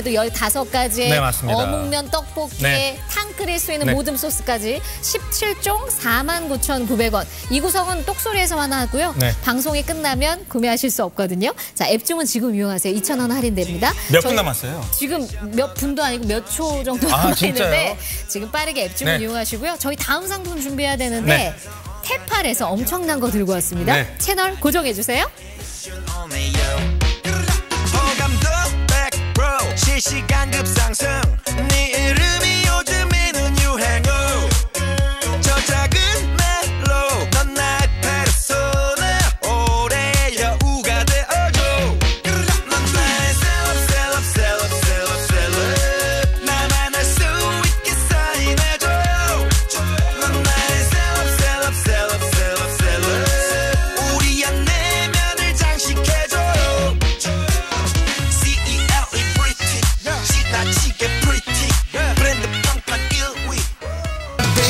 도 15가지의 네, 맞습니다. 어묵면 떡볶이에 네. 탕 끓일 수 있는 네. 모듬 소스까지 17종 49,900원. 이 구성은 똑소리에서 하나고요. 네. 방송이 끝나면 구매하실 수 없거든요. 자, 앱 주문 지금 이용하세요. 2,000원 할인됩니다. 몇 분 남았어요? 지금 몇 분도 아니고 몇 초 정도 아, 남아 진짜요? 있는데 지금 빠르게 앱 주문 네. 이용하시고요. 저희 다음 상품 준비해야 되는데 네. 태팔에서 엄청난 거 들고 왔습니다. 네. 채널 고정해 주세요. 호감도 100% 실시간 급상승. 네 이름이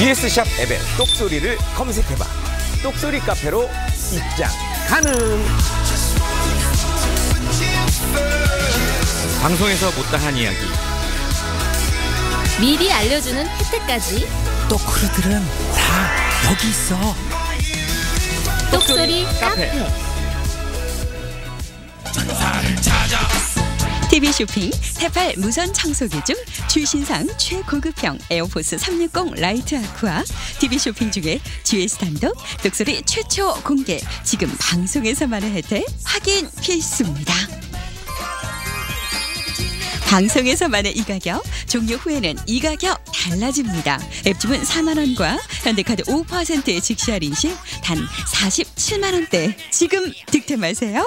GS샵 앱에 똑소리를 검색해봐. 똑소리 카페로 입장 가능. 방송에서 못다한 이야기. 미리 알려주는 혜택까지 똑크루들은 다 여기 있어. 똑소리 카페. 카페. TV 쇼핑 테팔 무선 청소기 중 최신상 최고급형 에어포스 360 라이트 아쿠아 TV 쇼핑 중에 GS 단독 똑소리 최초 공개 지금 방송에서만의 혜택 확인 필수입니다. 방송에서만의 이 가격, 종료 후에는 이 가격 달라집니다. 앱 주문 4만 원과 현대카드 5%의 즉시 할인 시 단 47만 원대. 지금 득템하세요.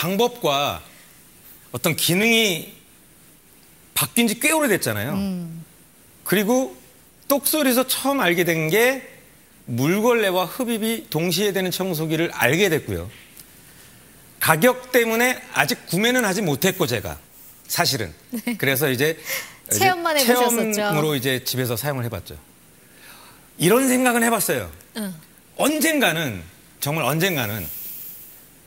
방법과 어떤 기능이 바뀐 지 꽤 오래됐잖아요. 그리고 똑소리에서 처음 알게 된 게 물걸레와 흡입이 동시에 되는 청소기를 알게 됐고요. 가격 때문에 아직 구매는 하지 못했고 제가 사실은 그래서 이제 이제 체험만 해보셨었죠. 체험으로 이제 집에서 사용을 해봤죠. 이런 생각은 해봤어요. 언젠가는 정말 언젠가는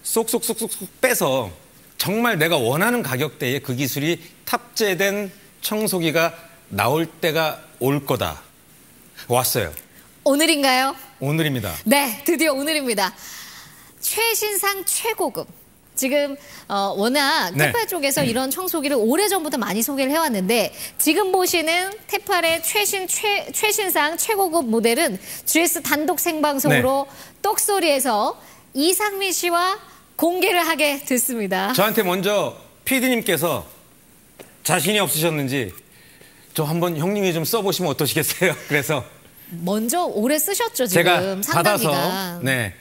쏙쏙쏙쏙 빼서 정말 내가 원하는 가격대에 그 기술이 탑재된 청소기가 나올 때가 올 거다. 왔어요. 오늘인가요? 오늘입니다. 네, 드디어 오늘입니다. 최신상 최고급. 지금 어, 워낙 네. 테팔 쪽에서 이런 청소기를 오래전부터 많이 소개를 해왔는데 지금 보시는 테팔의 최신 최, 최신상 최고급 모델은 GS 단독 생방송으로 네. 똑소리에서 이상민 씨와 공개를 하게 됐습니다. 저한테 먼저 PD님께서 자신이 없으셨는지 저 한번 형님이 좀 써보시면 어떠시겠어요? 그래서 먼저 오래 쓰셨죠 지금 제가 상당 받아서. 네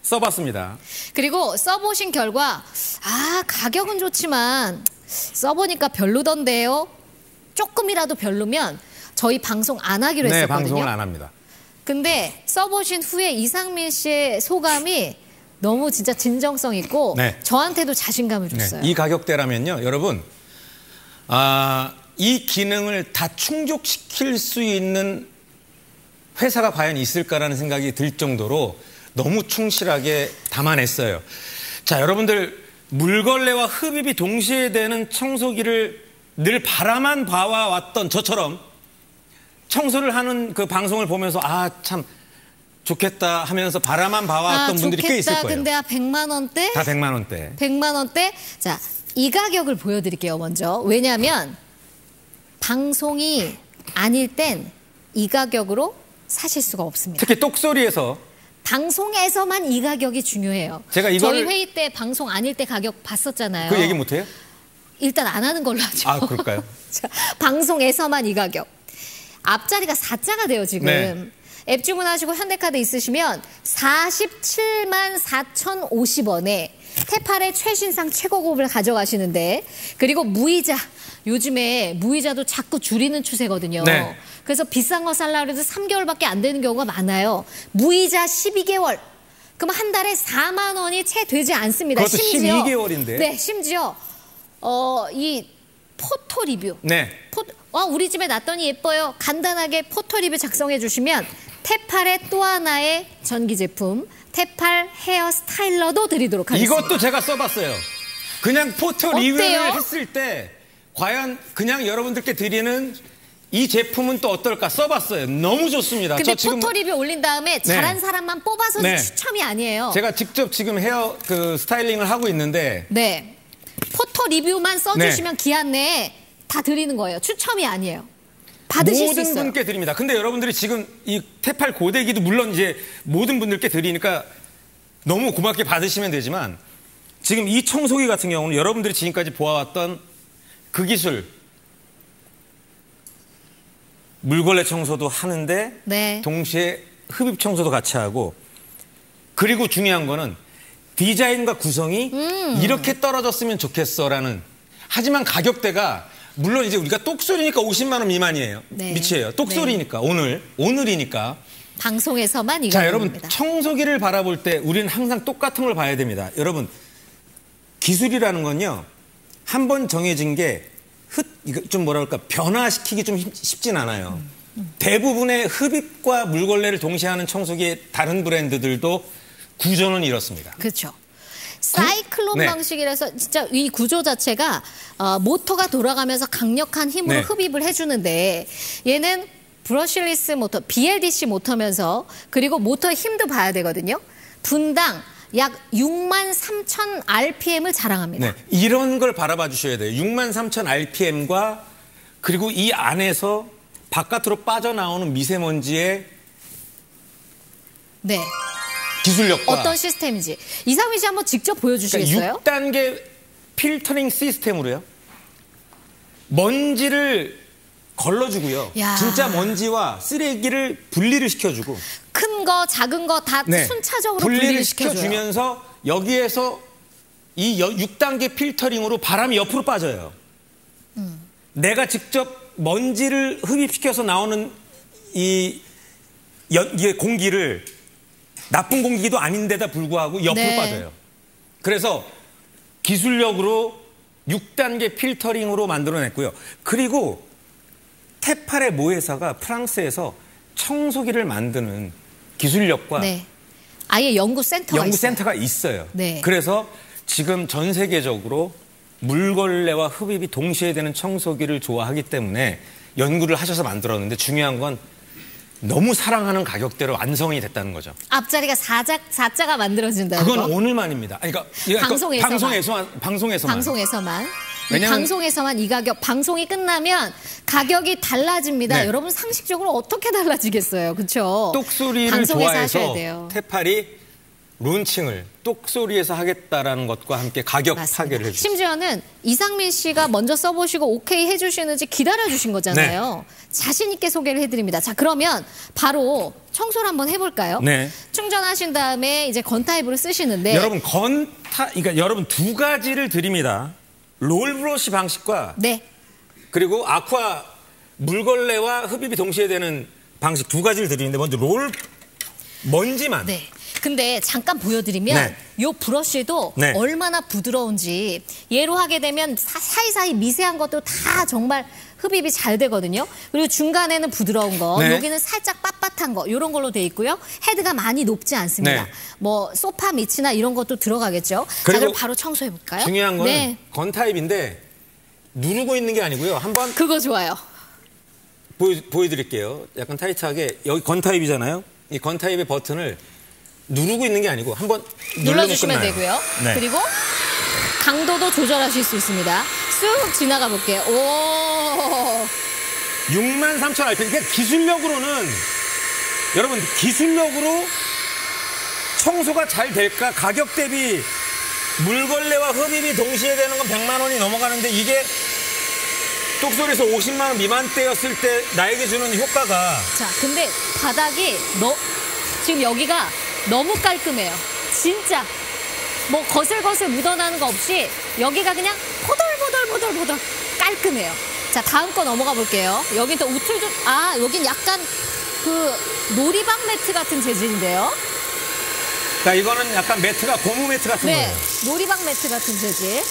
써봤습니다. 그리고 써보신 결과 아 가격은 좋지만 써보니까 별로던데요. 조금이라도 별로면 저희 방송 안 하기로 네 했었거든요. 방송을 안 합니다. 근데 써보신 후에 이상민 씨의 소감이 너무 진짜 진정성 있고 네. 저한테도 자신감을 네, 줬어요. 이 가격대라면요, 여러분, 아, 이 기능을 다 충족시킬 수 있는 회사가 과연 있을까라는 생각이 들 정도로 너무 충실하게 담아냈어요. 자, 여러분들, 물걸레와 흡입이 동시에 되는 청소기를 늘 바라만 봐왔던 저처럼 청소를 하는 그 방송을 보면서 아, 참 좋겠다 하면서 바라만 봐왔던 분들이 꽤 있을 아. 거예요. 근데 아 100만 원대? 다 100만 원대. 100만 원대? 자, 이 가격을 보여드릴게요, 먼저. 왜냐하면 방송이 아닐 땐 이 가격으로 사실 수가 없습니다. 특히 똑소리에서 방송에서만 이 가격이 중요해요. 제가 이거를- 저희 회의 때 방송 아닐 때 가격 봤었잖아요. 그 얘기 못 해요? 일단 안 하는 걸로 하죠. 아, 그럴까요? 자, 방송에서만 이 가격. 앞자리가 4자가 돼요, 지금. 네. 앱 주문하시고 현대카드 있으시면 47만 4,050원에 테팔의 최신상 최고급을 가져가시는데 그리고 무이자 요즘에 무이자도 자꾸 줄이는 추세거든요. 네. 그래서 비싼 거 살라 그래도 3개월밖에 안 되는 경우가 많아요. 무이자 12개월. 그럼 한 달에 4만 원이 채 되지 않습니다. 심지어 12개월인데. 네, 심지어 어, 이 photo 리뷰. 네. 포, 와 우리 집에 놨더니 예뻐요. 간단하게 photo 리뷰 작성해 주시면 테팔의 또 하나의 전기 제품 테팔 hair styler도 드리도록 하겠습니다. 이것도 제가 써봤어요. 그냥 photo 어때요? 리뷰를 했을 때 과연 그냥 여러분들께 드리는 이 제품은 또 어떨까 써봤어요. 너무 좋습니다. 근데 저 지금 photo 리뷰 올린 다음에 잘한 사람만 뽑아서 네. 추첨이 아니에요. 제가 직접 지금 헤어 그 스타일링을 하고 있는데 네. 포토 리뷰만 써주시면 네. 기한 내에 다 드리는 거예요. 추첨이 아니에요. 받으실 수 모든. 분께 드립니다. 근데 여러분들이 지금 이 테팔 고데기도 물론 이제 모든 분들께 드리니까 너무 고맙게 받으시면 되지만 지금 이 청소기 같은 경우는 여러분들이 지금까지 보아왔던 그 기술 물걸레 청소도 하는데 네. 동시에 흡입 청소도 같이 하고 그리고 중요한 거는 디자인과 구성이 음. 이렇게 떨어졌으면 좋겠어라는 하지만 가격대가 물론 이제 우리가 똑소리니까 50만 원 미만이에요. 네. 미치예요. 똑소리니까 오늘 오늘이니까 방송에서만 이거 자 여러분 드립니다. 청소기를 바라볼 때 우리는 항상 똑같은 걸 봐야 됩니다. 여러분 기술이라는 건요 한 번 정해진 게 흡, 이거 좀 뭐랄까 변화시키기 좀 힘- 쉽진 않아요. 대부분의 흡입과 물걸레를 동시에 하는 청소기의 다른 브랜드들도 구조는 이렇습니다. 그렇죠. 사이클론 네. 방식이라서 진짜 이 구조 자체가 어, 모터가 돌아가면서 강력한 힘으로 네. 흡입을 해주는데 얘는 브러쉬리스 모터, BLDC 모터면서 그리고 모터의 힘도 봐야 되거든요. 분당 약 6만 3천 RPM을 자랑합니다. 네, 이런 걸 바라봐 주셔야 돼요. 6만 3천 RPM과 그리고 이 안에서 바깥으로 빠져나오는 미세먼지의 네. 기술력과 어떤 시스템인지 이상민 씨 한번 직접 보여주시겠어요? 그러니까 6단계 필터링 시스템으로요. 먼지를 걸러주고요. 야. 진짜 먼지와 쓰레기를 분리를 시켜주고 큰 거, 작은 거 다 네. 순차적으로 분리를. 시켜주면서 여기에서 이 6단계 필터링으로 바람이 옆으로 빠져요. 음. 내가 직접 먼지를 흡입시켜서 나오는 이 연- 이게 공기를 나쁜 공기도 아닌데다 불구하고 옆으로 네. 빠져요. 그래서 기술력으로 6단계 필터링으로 만들어냈고요. 그리고 테팔의 모회사가 프랑스에서 청소기를 만드는 기술력과 네. 아예 연구 센터가 연구 있어요. 센터가 있어요. 네. 그래서 지금 전 세계적으로 물걸레와 흡입이 동시에 되는 청소기를 좋아하기 때문에 연구를 하셔서 만들었는데 중요한 건 너무 사랑하는 가격대로 완성이 됐다는 거죠. 앞자리가 사자 사자가 만들어진다는 그건 거. 오늘만입니다. 그러니까 방송에서만. 방송에서만 방송에서만 방송에서만. 이 왜냐면- 방송에서만 이 가격 방송이 끝나면 가격이 달라집니다. 네. 여러분 상식적으로 어떻게 달라지겠어요, 그렇죠? 똑소리를 방송에서 하셔야 좋아해서 돼요. 테팔이 론칭을 똑소리에서 하겠다라는 것과 함께 가격 맞습니다. 파괴를 해주죠. 심지어는 이상민 씨가 먼저 써보시고 오케이 해주시는지 기다려주신 거잖아요. 네. 자신 있게 소개를 해드립니다. 자 그러면 바로 청소를 한번 해볼까요? 네. 충전하신 다음에 이제 건 타입으로 쓰시는데 여러분 건타 그러니까 여러분 두 가지를 드립니다. 롤브러시 방식과 네. 그리고 아쿠아 물걸레와 흡입이 동시에 되는 방식 두 가지를 드리는데 먼저 롤 먼지만 네. 근데 잠깐 보여드리면 네. 요 브러쉬도 네. 얼마나 부드러운지 얘로 하게 되면 사- 사이사이 미세한 것도 다 정말 흡입이 잘 되거든요. 그리고 중간에는 부드러운 거, 네. 여기는 살짝 빳빳한 거 이런 걸로 돼 있고요. 헤드가 많이 높지 않습니다. 네. 뭐 소파 밑이나 이런 것도 들어가겠죠. 자 그리고 그럼 바로 청소해 볼까요? 중요한 거는 네. 건 타입인데 누르고 있는 게 아니고요. 한번 그거 좋아요. 보여, 보여드릴게요. 약간 타이트하게 여기 건 타입이잖아요. 이 건 타입의 버튼을 누르고 있는 게 아니고 한번 눌러주시면. 되고요. 네. 그리고 강도도 조절하실 수 있습니다. 쑥 지나가 볼게요. 오. 6만 3천 RPM. 그러니까 기술력으로는 여러분 기술력으로 청소가 잘 될까 가격 대비 물걸레와 흡입이 동시에 되는 건 100만 원이 넘어가는데 이게 똑소리에서 50만 원 미만대였을 때 나에게 주는 효과가 자, 근데 바닥이 너 지금 여기가 너무 깔끔해요. 진짜 뭐 거슬거슬 묻어나는 거 없이 여기가 그냥 포덜포덜포덜포덜 깔끔해요. 자, 다음 거 넘어가 볼게요. 여긴 또 우툴 좀, 아, 여긴 약간 그 놀이방 매트 같은 재질인데요. 그러니까 이거는 약간 매트가 고무 매트 같은 네, 거예요. 놀이방 매트 같은 재질.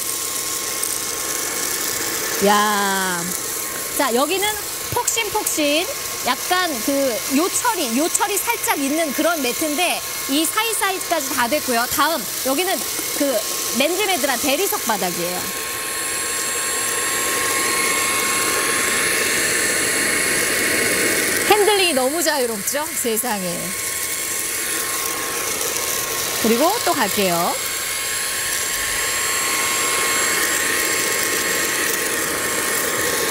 야, 자 여기는 폭신폭신, 약간 그 요철이 요철이 살짝 있는 그런 매트인데 이 사이사이까지 다 됐고요. 다음 여기는 그 맨즈메드라 대리석 바닥이에요. 핸들링이 너무 자유롭죠? 세상에. 그리고 또 갈게요.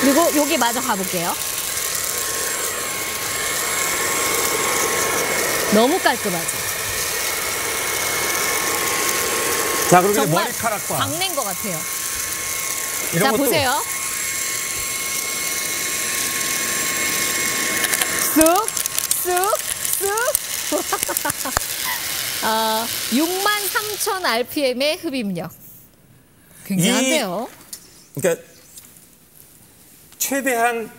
그리고 여기 마저 가볼게요. 너무 깔끔하죠? 자, 그리고 정말 머리카락과 박낸 것 같아요. 자, 것도 보세요. 쑥, 쑥, 쑥. 어, 6만 3천 RPM의 흡입력. 굉장한데요. 그러니까 최대한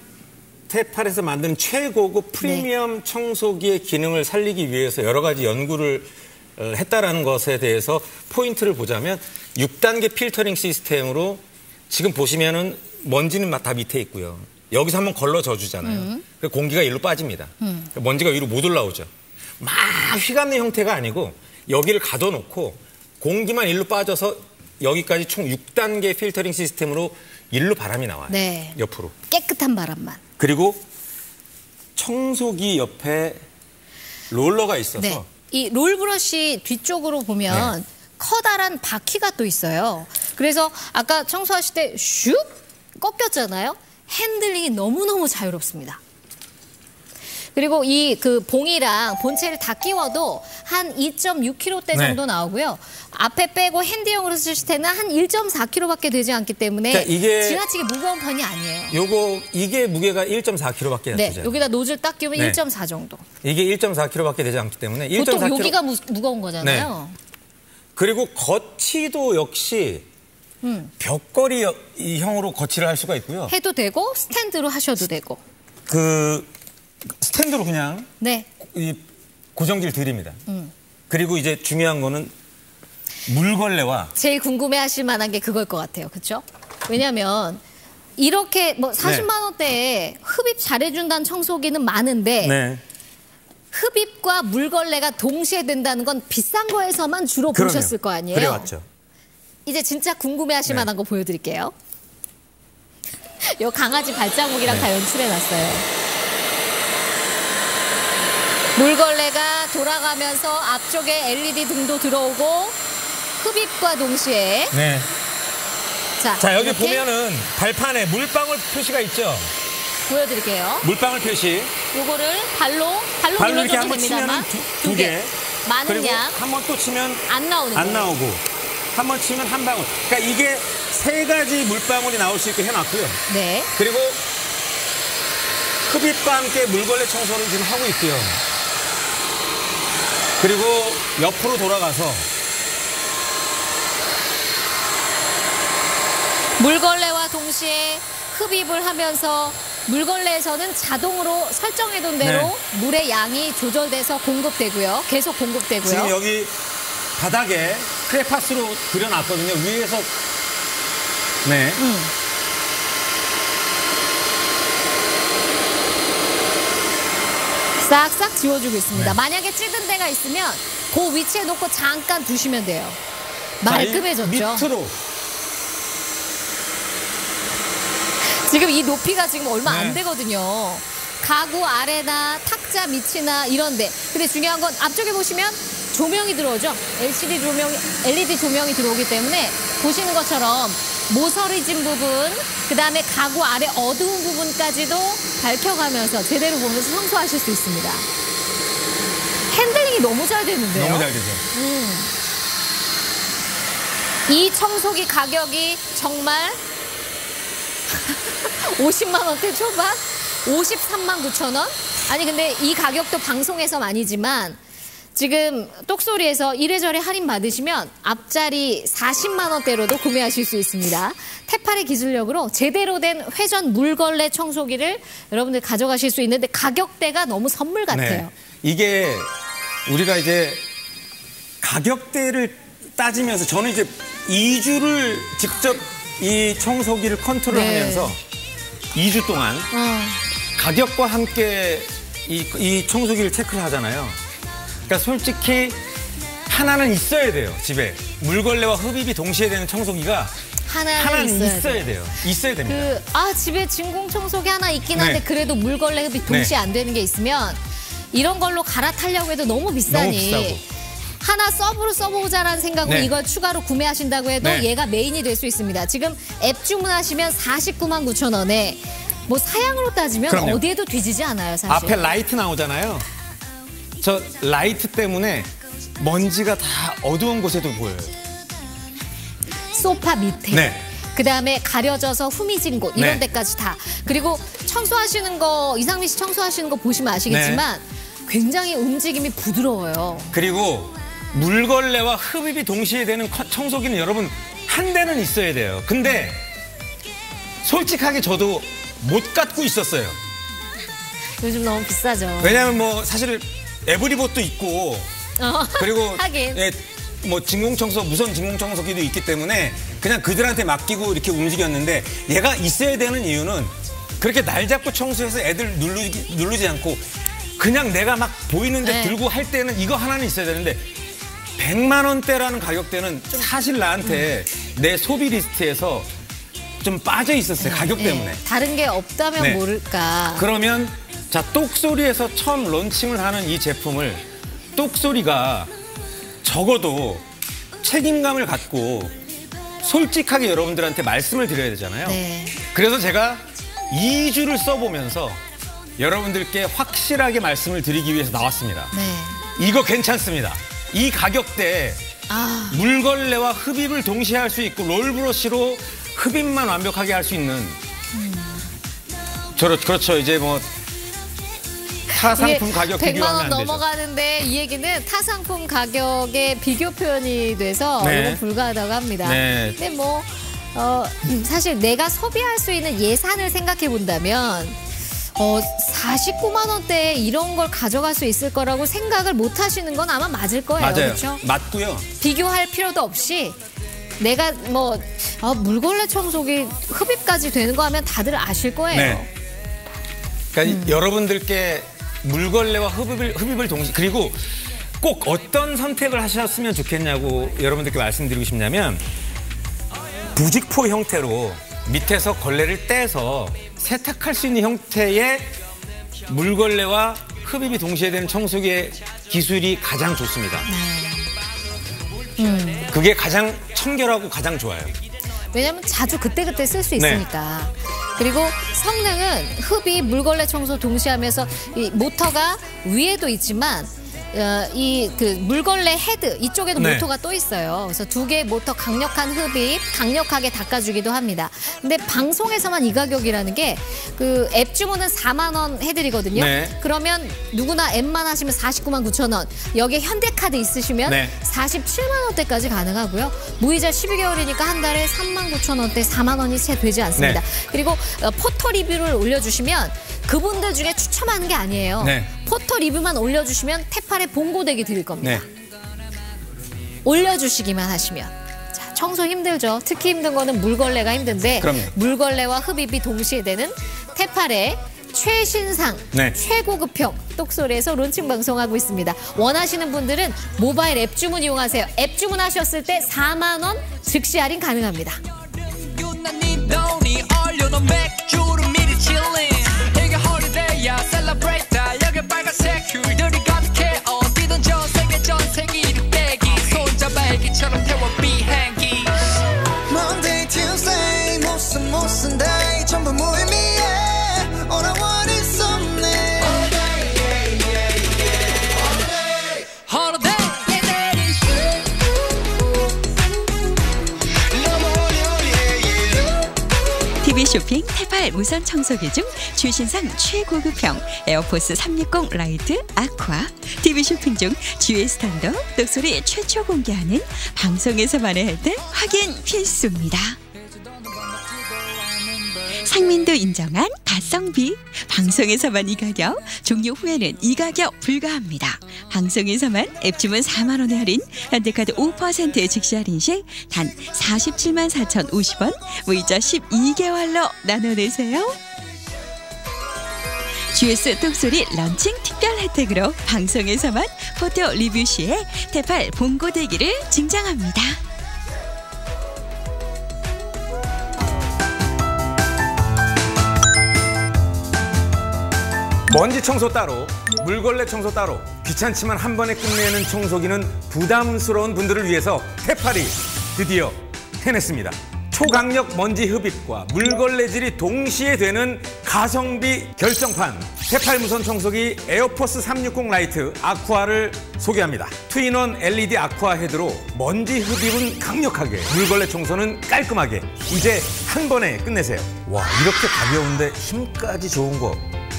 테팔에서 만든 최고급 프리미엄 청소기의 기능을 살리기 위해서 여러 가지 연구를 어, 했다라는 것에 대해서 포인트를 보자면 6단계 필터링 시스템으로 지금 보시면은 먼지는 다 밑에 있고요. 여기서 한번 걸러 져 주잖아요. 그 공기가 일로 빠집니다. 먼지가 위로 못 올라오죠. 막 휘감는 형태가 아니고 여기를 가둬놓고 공기만 일로 빠져서 여기까지 총 6단계 필터링 시스템으로 일로 바람이 나와요. 네. 옆으로. 깨끗한 바람만. 그리고 청소기 옆에 롤러가 있어서 네. 이 roll brush 뒤쪽으로 보면 네. 커다란 바퀴가 또 있어요. 그래서 아까 청소하실 때 슉 꺾였잖아요. 핸들링이 너무너무 자유롭습니다. 그리고 이 그 봉이랑 본체를 다 끼워도 한 2.6kg대 네. 정도 나오고요. 앞에 빼고 handy용으로 쓰실 때는 한 1.4kg밖에 되지 않기 때문에 그러니까 이게- 지나치게 무거운 편이 아니에요. 요거 이게 무게가 1.4kg밖에 안 네, 되죠. 여기다 노즐 딱 끼우면 네. 1.4 정도. 이게 1.4kg밖에 되지 않기 때문에 보통 1.4kg 여기가 무, 무거운 거잖아요. 그리고 거치도 역시 음. 벽걸이 이 형으로 거치를 할 수가 있고요. 해도 되고 스탠드로 하셔도 되고. 그 스탠드로 그냥 네. 이 고정기를 드립니다. 음. 그리고 이제 중요한 거는 물걸레와 제일 궁금해 하실 만한 게 그걸 것 같아요. 그렇죠? 왜냐면 이렇게 뭐 40만 원대에 흡입 잘해준다는 청소기는 많은데 네. 흡입과 물걸레가 동시에 된다는 건 비싼 거에서만 주로 그럼요. 보셨을 거 아니에요? 그래왔죠. 이제 진짜 궁금해 하실 네. 만한 거 보여드릴게요. 요 강아지 발자국이랑 네. 다 연출해놨어요. 물걸레가 돌아가면서 앞쪽에 LED 등도 들어오고 흡입과 동시에 네. 자, 자 여기 이렇게 보면은 발판에 물방울 표시가 있죠. 보여드릴게요. 물방울 표시. 요거를 발로 발로 발로 이렇게 한번 치면 두, 두 개. 많은 양 한번 또 치면 안 나오는 안 거예요. 나오고 한 번 치면 한 방울. 그러니까 이게 세 가지 물방울이 나올 수 있게 해놨고요. 네. 그리고 흡입과 함께 물걸레 청소를 지금 하고 있고요. 그리고 옆으로 돌아가서 물걸레와 동시에 흡입을 하면서 물걸레에서는 자동으로 설정해둔 대로 네. 물의 양이 조절돼서 공급되고요. 계속 공급되고요. 지금 여기 바닥에 크레파스로 그려놨거든요. 위에서 네. 싹싹 지워주고 있습니다. 네. 만약에 찌든 데가 있으면 그 위치에 놓고 잠깐 두시면 돼요. 말끔해졌죠. 밑으로 지금 이 높이가 지금 얼마 안 네. 되거든요. 가구 아래나 탁자 밑이나 이런데. 근데 중요한 건 앞쪽에 보시면 조명이 들어오죠. LCD 조명이, LED 조명이 들어오기 때문에 보시는 것처럼 모서리 진 부분, 그 다음에 가구 아래 어두운 부분까지도 밝혀가면서 제대로 보면서 청소하실 수 있습니다. 핸들링이 너무 잘 되는데요. 너무 잘 되죠. 이 청소기 가격이 정말 50만 원대 초반? 53만 9천 원? 아니 근데 이 가격도 방송에서 아니지만 지금 똑소리에서 이래저래 할인 받으시면 앞자리 40만 원대로도 구매하실 수 있습니다. 테팔의 기술력으로 제대로 된 회전 물걸레 청소기를 여러분들 가져가실 수 있는데 가격대가 너무 선물 같아요. 네. 이게 우리가 이제 가격대를 따지면서 저는 이제 2주를 직접 이 청소기를 컨트롤하면서 2주 동안 어. 가격과 함께 이, 이 청소기를 체크를 하잖아요. 그러니까 솔직히 하나는 있어야 돼요, 집에. 물걸레와 흡입이 동시에 되는 청소기가 하나는, 하나는 있어야, 있어야, 돼요. 있어야 됩니다. 그, 아, 집에 진공 청소기 하나 있긴 한데 네. 그래도 물걸레 흡입 동시에 네. 안 되는 게 있으면 이런 걸로 갈아타려고 해도 너무 비싸니. 너무. 하나 sub로 써보자라는 생각으로 네. 이걸 추가로 구매하신다고 해도 네. 얘가 메인이 될 수 있습니다. 지금 앱 주문하시면 49만 9천 원에 뭐 사양으로 따지면 그럼요. 어디에도 뒤지지 않아요, 사실. 앞에 라이트 나오잖아요. 저 라이트 때문에 먼지가 다 어두운 곳에도 보여요. 소파 밑에. 네. 그 다음에 가려져서 후미진 곳 이런 네. 데까지 다. 그리고 청소하시는 거 이상민 씨 청소하시는 거 보시면 아시겠지만 네. 굉장히 움직임이 부드러워요. 그리고 물걸레와 흡입이 동시에 되는 커- 청소기는 여러분 한 대는 있어야 돼요. 근데 솔직하게 저도 못 갖고 있었어요. 요즘 너무 비싸죠. 왜냐하면 뭐 사실 에브리봇도 있고 어, 그리고 하긴. 예, 뭐 진공청소 무선 진공청소기도 있기 때문에 그냥 그들한테 맡기고 이렇게 움직였는데 얘가 있어야 되는 이유는 그렇게 날 잡고 청소해서 애들 누르지, 누르지 않고 그냥 내가 막 보이는데 네. 들고 할 때는 이거 하나는 있어야 되는데 100만 원대라는 가격대는 사실 나한테 내 소비 리스트에서 좀 빠져 있었어요 가격 때문에. 네, 다른 게 없다면 네. 모를까. 그러면 자 똑소리에서 처음 론칭을 하는 이 제품을 똑소리가 적어도 책임감을 갖고 솔직하게 여러분들한테 말씀을 드려야 되잖아요. 네. 그래서 제가 2주를 써보면서 여러분들께 확실하게 말씀을 드리기 위해서 나왔습니다. 네. 이거 괜찮습니다. 이 가격대에 아, 물걸레와 흡입을 동시에 할 수 있고 롤브러쉬로 흡입만 완벽하게 할 수 있는 저, 그렇죠 이제 뭐 타상품 가격 100만 원 넘어가는데 이 얘기는 타상품 가격의 비교 표현이 돼서 네. 불가하다고 합니다. 네. 근데 뭐 어, 음, 사실 내가 소비할 수 있는 예산을 생각해 본다면 어, 49만 원대에 이런 걸 가져갈 수 있을 거라고 생각을 못 하시는 건 아마 맞을 거예요. 맞아요 그렇죠? 맞고요 비교할 필요도 없이 내가 뭐 아, 물걸레 청소기 흡입까지 되는 거 하면 다들 아실 거예요. 네. 그러니까 음. 여러분들께 물걸레와 흡입을, 흡입을 동시 그리고 꼭 어떤 선택을 하셨으면 좋겠냐고 여러분들께 말씀드리고 싶냐면 부직포 형태로 밑에서 걸레를 떼서 세탁할 수 있는 형태의 물걸레와 흡입이 동시에 되는 청소기의 기술이 가장 좋습니다. 네. 그게 가장 청결하고 가장 좋아요. 왜냐면 자주 그때그때 쓸수 네. 있으니까. 그리고 성능은 흡입, 물걸레 청소 동시에 하면서 이 모터가 위에도 있지만 어, 이그 물걸레 헤드 이쪽에도 네. 모터가 또 있어요. 그래서 두 개의 모터 강력한 흡입, 강력하게 닦아주기도 합니다. 근데 방송에서만 이 가격이라는 게 그 앱 주문은 4만 원 해드리거든요. 네. 그러면 누구나 앱만 하시면 49만 9천 원. 여기에 현대카드 있으시면 네. 47만 원대까지 가능하고요. 무이자 12개월이니까 한 달에 3만 9천 원대, 4만 원이 채 되지 않습니다. 네. 그리고 어, photo 리뷰를 올려주시면 그분들 중에 추첨하는 게 아니에요. 네. photo 리뷰만 올려주시면 테팔에 봉고데기 드릴 겁니다. 네. 올려주시기만 하시면. 자, 청소 힘들죠. 특히 힘든 거는 물걸레가 힘든데 그럼요. 물걸레와 흡입이 동시에 되는 테팔의 최신상, 네. 최고급형 똑소리에서 론칭 방송하고 있습니다. 원하시는 분들은 모바일 앱 주문 이용하세요. 앱 주문하셨을 때 4만 원 즉시 할인 가능합니다. 쇼핑 테팔 무선 청소기 중 최신상 최고급형 에어포스 360 라이트 아쿠아 TV 쇼핑 중 GS 스탠더 똑소리 최초 공개하는 방송에서만 혜택 확인 필수입니다. 상민도 인정한 가성비. 방송에서만 이 가격 종료 후에는 이 가격 불가합니다. 방송에서만 앱 주문 4만 원의 할인 현대카드 5%의 즉시 할인 시 단 47만 4,050원 무이자 12개월로 나눠내세요. GS 똑소리 런칭 특별 혜택으로 방송에서만 photo 리뷰 시에 테팔 봉고데기를 증정합니다. 먼지 청소 따로, 물걸레 청소 따로, 귀찮지만 한 번에 끝내는 청소기는 부담스러운 분들을 위해서 테팔이 드디어 해냈습니다. 초강력 먼지 흡입과 물걸레질이 동시에 되는 가성비 결정판 테팔 무선 청소기 에어포스 360 라이트 아쿠아를 소개합니다. two-in-one LED 아쿠아 헤드로 먼지 흡입은 강력하게, 물걸레 청소는 깔끔하게 이제 한 번에 끝내세요. 와 이렇게 가벼운데 힘까지 좋은 거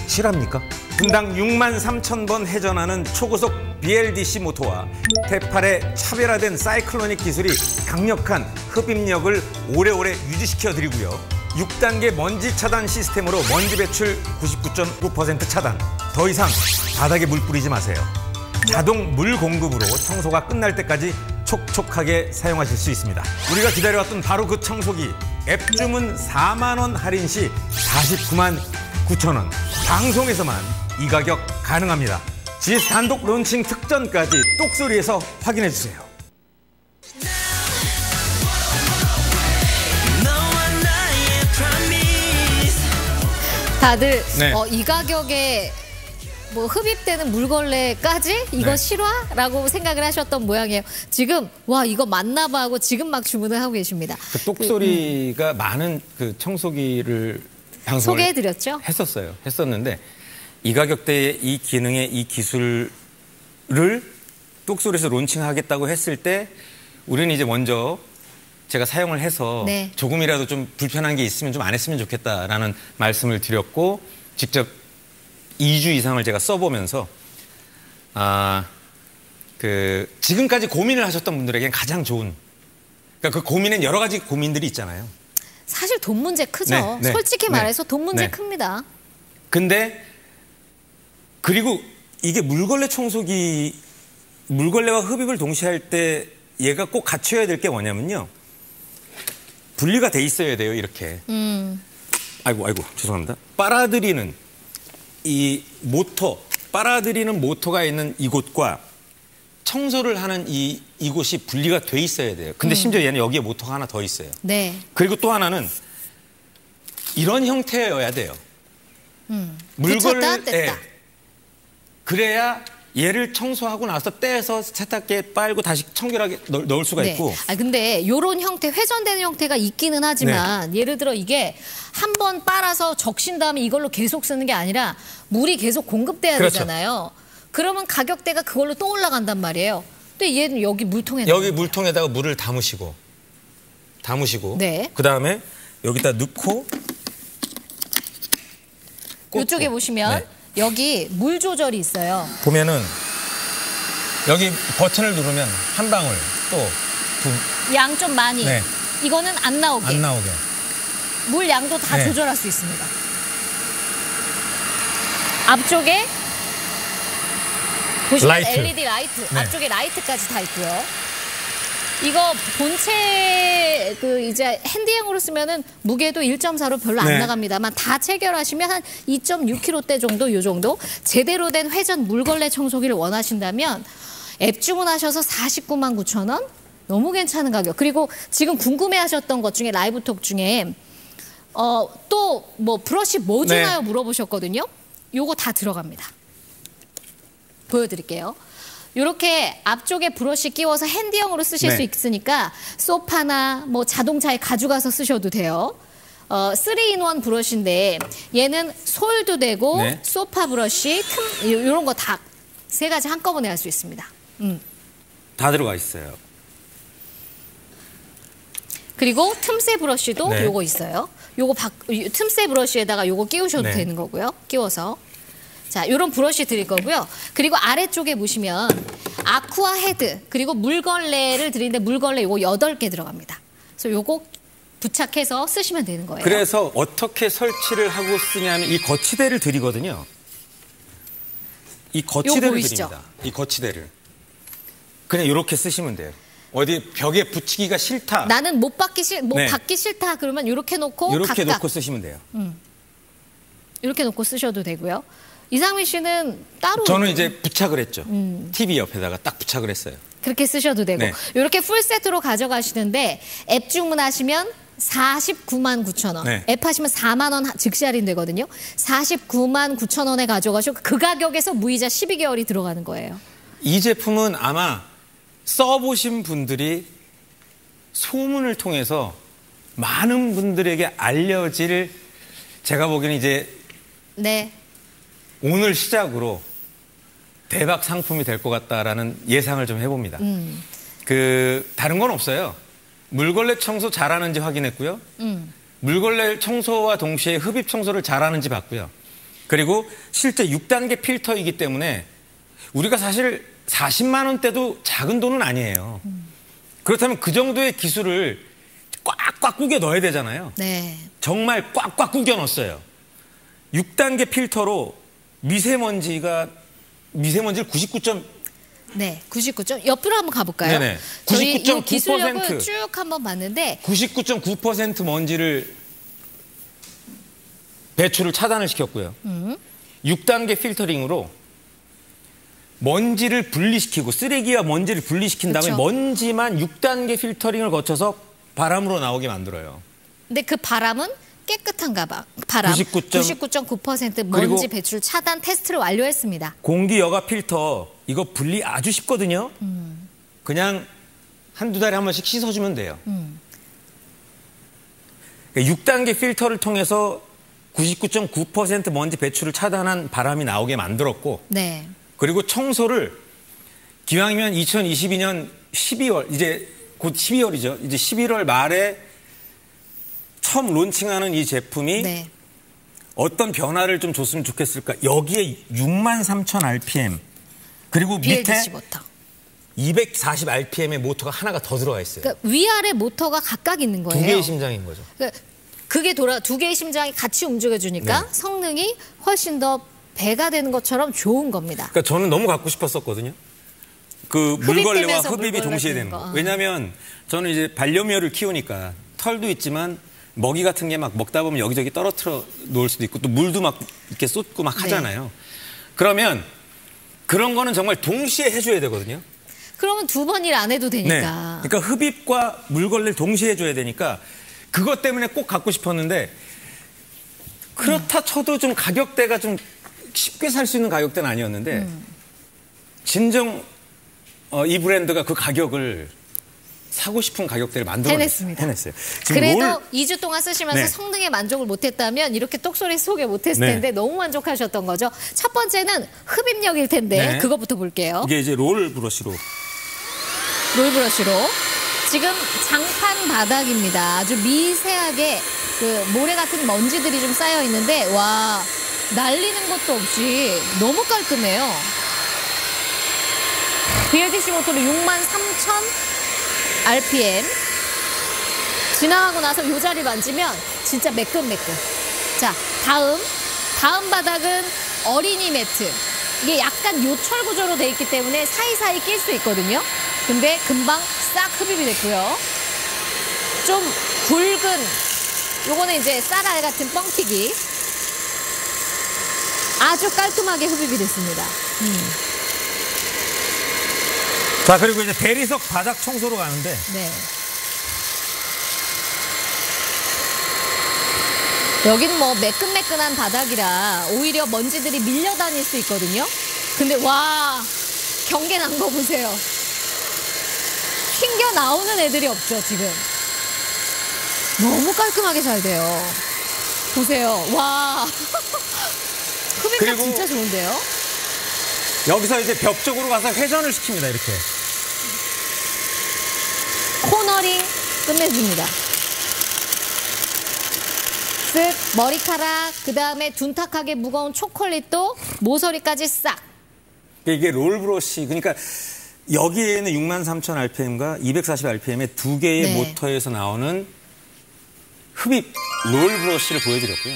실화입니까? 분당 6만 3천 번 회전하는 초고속 BLDC 모터와 테팔의 차별화된 사이클로닉 기술이 강력한 흡입력을 오래오래 유지시켜 드리고요. 6단계 먼지 차단 시스템으로 먼지 배출 99.9% 차단. 더 이상 바닥에 물 뿌리지 마세요. 자동 물 공급으로 청소가 끝날 때까지 촉촉하게 사용하실 수 있습니다. 우리가 기다려왔던 바로 그 청소기 앱 주문 4만 원 할인 시 49만 9천 원. 방송에서만 이 가격 가능합니다. GS 단독 론칭 특전까지 똑소리에서 확인해 주세요. 다들 네. 어, 이 가격에 뭐 흡입되는 물걸레까지 이거 네. 실화라고 생각을 하셨던 모양이에요. 지금 와 이거 맞나 봐 하고 지금 막 주문을 하고 계십니다. 그 똑소리가 많은 그 청소기를 소개해드렸죠? 했었어요. 했었는데 이 가격대에 이 기능에 이 기술을 똑소리에서 론칭하겠다고 했을 때 우리는 이제 먼저 제가 사용을 해서 네. 조금이라도 좀 불편한 게 있으면 좀 안 했으면 좋겠다라는 말씀을 드렸고 직접 2주 이상을 제가 써보면서 아, 그 지금까지 고민을 하셨던 분들에겐 가장 좋은 그러니까 그 고민엔 여러 가지 고민들이 있잖아요. 사실 돈 문제 크죠. 네, 네, 솔직히 네, 말해서 돈 문제 네. 큽니다. 근데 그리고 이게 물걸레 청소기 물걸레와 흡입을 동시에 할 때 얘가 꼭 갖춰야 될 게 뭐냐면요. 분리가 돼 있어야 돼요, 이렇게. 음. 아이고, 아이고, 죄송합니다. 빨아들이는 이 모터, 빨아들이는 모터가 있는 이곳과 청소를 하는 이, 이곳이 분리가 돼 있어야 돼요. 근데 심지어 얘는 여기에 모터가 하나 더 있어요. 네. 그리고 또 하나는 이런 형태여야 돼요. 붙였다, 뗐다. 예. 그래야 얘를 청소하고 나서 떼서 세탁기에 빨고 다시 청결하게 넣, 넣을 수가 네. 있고 아 근데 요런 형태 회전되는 형태가 있기는 하지만 네. 예를 들어 이게 한 번 빨아서 적신 다음에 이걸로 계속 쓰는 게 아니라 물이 계속 공급돼야 그렇죠. 되잖아요. 그러면 가격대가 그걸로 또 올라간단 말이에요. 근데 얘는 여기 물통에 여기. 물통에다가 물을 담으시고 담으시고 네. 그 다음에 여기다 넣고 꽂고. 이쪽에 보시면 네. 여기 물 조절이 있어요. 보면은 여기 버튼을 누르면 한 방울 또두안 양좀 많이. 네. 이거는 안 나오게. 나오게 물 양도 다 네. 조절할 수 있습니다. 앞쪽에 보시면 라이트. LED 라이트, 네. 앞쪽에 라이트까지 다 있고요. 이거 본체 그 이제 handy형으로 쓰면은 무게도 1.4로 별로 안 네. 나갑니다만 다 체결하시면 한 2.6kg대 정도 요 정도 제대로 된 회전 물걸레 청소기를 원하신다면 앱 주문하셔서 49만 9천 원 너무 괜찮은 가격. 그리고 지금 궁금해하셨던 것 중에 라이브 톡 중에 어 또 뭐 브러쉬 뭐 네. 주나요 물어보셨거든요. 요거 다 들어갑니다. 보여드릴게요. 이렇게 앞쪽에 브러쉬 끼워서 핸디형으로 쓰실 네. 수 있으니까 소파나 뭐 자동차에 가져가서 쓰셔도 돼요. 어, 3인원 브러쉬인데 얘는 솔도 되고 네. 소파 브러쉬, 틈 이런 거 다 세 가지 한꺼번에 할 수 있습니다. 음. 다 들어가 있어요. 그리고 틈새 브러쉬도 네. 요거 있어요. 요거 박, 이 틈새 브러쉬에다가 요거 끼우셔도 네. 되는 거고요. 끼워서. 자, 요런 브러쉬 드릴 거고요. 그리고 아래쪽에 보시면 아쿠아 헤드 그리고 물걸레를 드리는데 물걸레 요거 8개 들어갑니다. 그래서 요거 부착해서 쓰시면 되는 거예요. 그래서 어떻게 설치를 하고 쓰냐면 이 거치대를 드리거든요. 이 거치대를? 드립니다. 이 거치대를. 그냥 이렇게 쓰시면 돼요. 어디 벽에 붙이기가 싫다. 나는 못 박기 싫, 뭐 네. 박기 싫다 그러면 이렇게 놓고 이렇게 각각 놓고 쓰시면 돼요. 이렇게 놓고 쓰셔도 되고요. 이상민 씨는 따로 저는 이제 부착을 했죠. 음. TV 옆에다가 딱 부착을 했어요. 그렇게 쓰셔도 되고 네. 이렇게 풀 세트로 가져가시는데 앱 주문하시면 49만 9천 원. 네. 앱 하시면 4만 원 즉시 할인되거든요. 49만 9천 원에 가져가시고 그 가격에서 무이자 12개월이 들어가는 거예요. 이 제품은 아마 써보신 분들이 소문을 통해서 많은 분들에게 알려질 제가 보기에는 이제 네. 오늘 시작으로 대박 상품이 될 것 같다라는 예상을 좀 해봅니다. 음. 그 다른 건 없어요. 물걸레 청소 잘하는지 확인했고요. 음. 물걸레 청소와 동시에 흡입 청소를 잘하는지 봤고요. 그리고 실제 6단계 필터이기 때문에 우리가 사실 40만 원대도 작은 돈은 아니에요. 그렇다면 그 정도의 기술을 꽉꽉 꾸겨 넣어야 되잖아요. 네. 정말 꽉꽉 꾸겨 넣었어요. 6단계 필터로 미세먼지가 미세먼지를 99점 네. 99점. 옆으로 한번 가볼까요? 네네. 저희 이99.9% 기술력을 쭉 한번 봤는데 99.9% 먼지를 배출을 차단을 시켰고요. 6단계 필터링으로 먼지를 분리시키고 쓰레기와 먼지를 분리시킨 다음에 그쵸. 먼지만 6단계 필터링을 거쳐서 바람으로 나오게 만들어요. 근데 그 바람은 깨끗한가 봐. 바람 99.9% 99.9% 먼지 배출 차단 테스트를 완료했습니다. 공기 여가 필터 이거 분리 아주 쉽거든요. 그냥 한두 달에 한 번씩 씻어주면 돼요. 그러니까 6단계 필터를 통해서 99.9% 먼지 배출을 차단한 바람이 나오게 만들었고 네. 그리고 청소를 기왕이면 2022년 12월 이제 곧 12월이죠. 이제 11월 말에 처음 론칭하는 이 제품이 네. 어떤 변화를 좀 줬으면 좋겠을까? 여기에 6만 3천 RPM 그리고 밑에 BLDC 모터. 240 RPM의 모터가 하나가 더 들어가 있어요. 그러니까 위아래 모터가 각각 있는 거예요. 두 개의 심장인 거죠. 그러니까 그게 돌아 두 개의 심장이 같이 움직여주니까 네. 성능이 훨씬 더 배가 되는 것처럼 좋은 겁니다. 그러니까 저는 너무 갖고 싶었었거든요. 그 물걸레와 흡입이 동시에 되는 거. 거. 아. 왜냐하면 저는 이제 반려묘를 키우니까 털도 있지만 먹이 같은 게 막 먹다 보면 여기저기 떨어뜨려 놓을 수도 있고 또 물도 막 이렇게 쏟고 막 하잖아요. 그러면 그런 거는 정말 동시에 해줘야 되거든요. 그러면 두 번 일 안 해도 네. 되니까. 그러니까 흡입과 물걸레를 동시에 해줘야 되니까 그것 때문에 꼭 갖고 싶었는데 그렇다 쳐도 좀 가격대가 좀 쉽게 살 수 있는 가격대는 아니었는데 음. 진정 어, 이 브랜드가 그 가격을 사고 싶은 가격대를 만들어 해냈습니다. 해냈어요. 그래도 롤- 2주 동안 쓰시면서 네. 성능에 만족을 못했다면 이렇게 똑소리 소개 못했을 네. 텐데 너무 만족하셨던 거죠. 첫 번째는 흡입력일 텐데 네. 그거부터 볼게요. 이게 이제 롤 브러쉬로 롤 브러쉬로 지금 장판 바닥입니다. 아주 미세하게 그 모래 같은 먼지들이 좀 쌓여 있는데 와 날리는 것도 없이 너무 깔끔해요. BLDC 모터로 6만 3천 RPM 지나가고 나서 요 자리 만지면 진짜 매끈매끈. 자 다음 다음 바닥은 어린이 매트. 이게 약간 요철 구조로 돼 있기 때문에 사이사이 낄 수 있거든요. 근데 금방 싹 흡입이 됐고요. 좀 굵은 요거는 이제 쌀알 같은 뻥튀기. 아주 깔끔하게 흡입이 됐습니다. 자 그리고 이제 대리석 바닥 청소로 가는데 네. 여기는 뭐 매끈매끈한 바닥이라 오히려 먼지들이 밀려 다닐 수 있거든요. 근데 와 경계 난 거 보세요. 튕겨 나오는 애들이 없죠 지금. 너무 깔끔하게 잘 돼요. 보세요. 와 흡입력 진짜 좋은데요. 여기서 이제 벽 쪽으로 가서 회전을 시킵니다 이렇게. 코너링 끝내줍니다. 쓱 머리카락 그다음에 둔탁하게 무거운 초콜릿도 모서리까지 싹 이게 롤 브러쉬 그러니까 여기에는 63,000rpm과 240rpm의 두 개의 네. 모터에서 나오는 흡입 롤 브러쉬를 보여드렸고요.